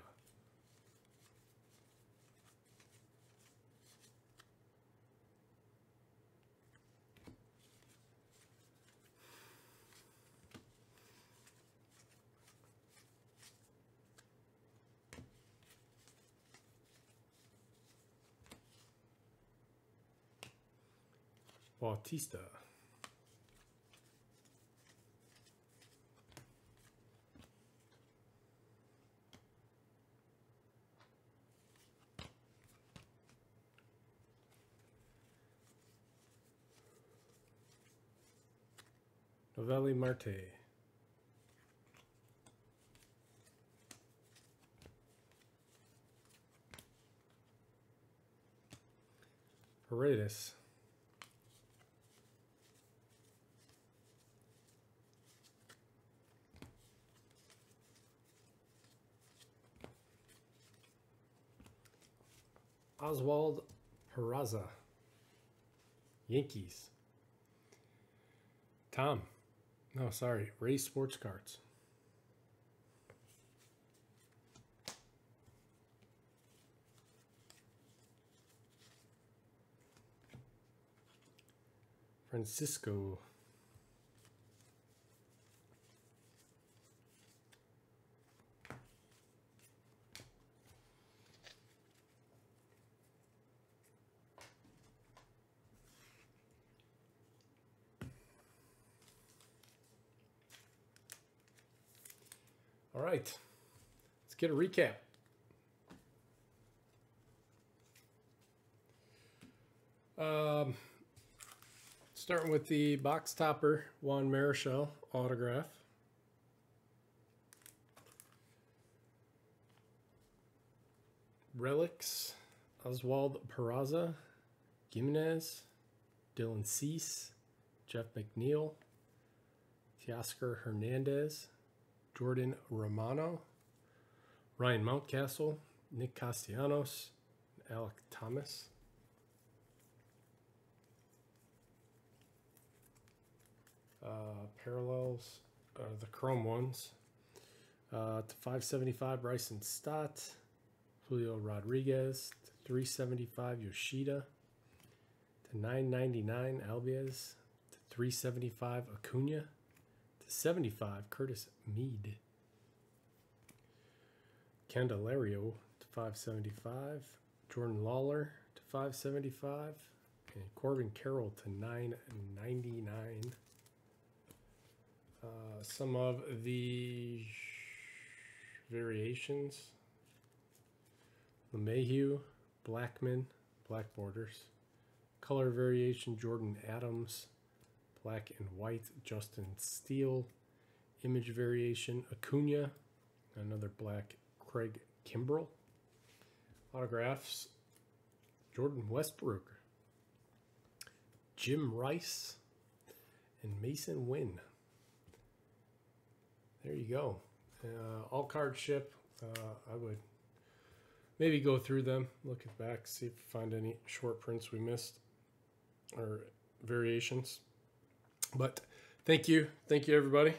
Bautista. Noelvi Marte. Paredes. Oswald Peraza. Yankees. Tom. No, sorry. Race Sports Cards. Francisco. All right, let's get a recap. Um, starting with the box topper, Juan Marichal autograph. Relics, Oswald Peraza, Gimenez, Dylan Cease, Jeff McNeil, Teoscar Hernandez, Jordan Romano, Ryan Mountcastle, Nick Castellanos, Alek Thomas. Uh, parallels, uh, the chrome ones. Uh, to 575, Bryson Stott, Julio Rodriguez, 375 Yoshida to 999 Albies to 375 Acuna to 75 Curtis Mead. Candelario to 575, Jordan Lawlar to 575, and Corbin Carroll to 999. Uh, some of the variations. LeMahieu, Blackmon, black borders. Color variation, Jordan Adams, black and white, Justin Steele. Image variation, Acuna, another black, Craig Kimbrel. Autographs, Jordan Westburg, Jim Rice, and Masyn Winn. There you go. Uh, all card ship. Uh, I would maybe go through them, look at back, see if find any short prints we missed or variations. But thank you. Thank you, everybody.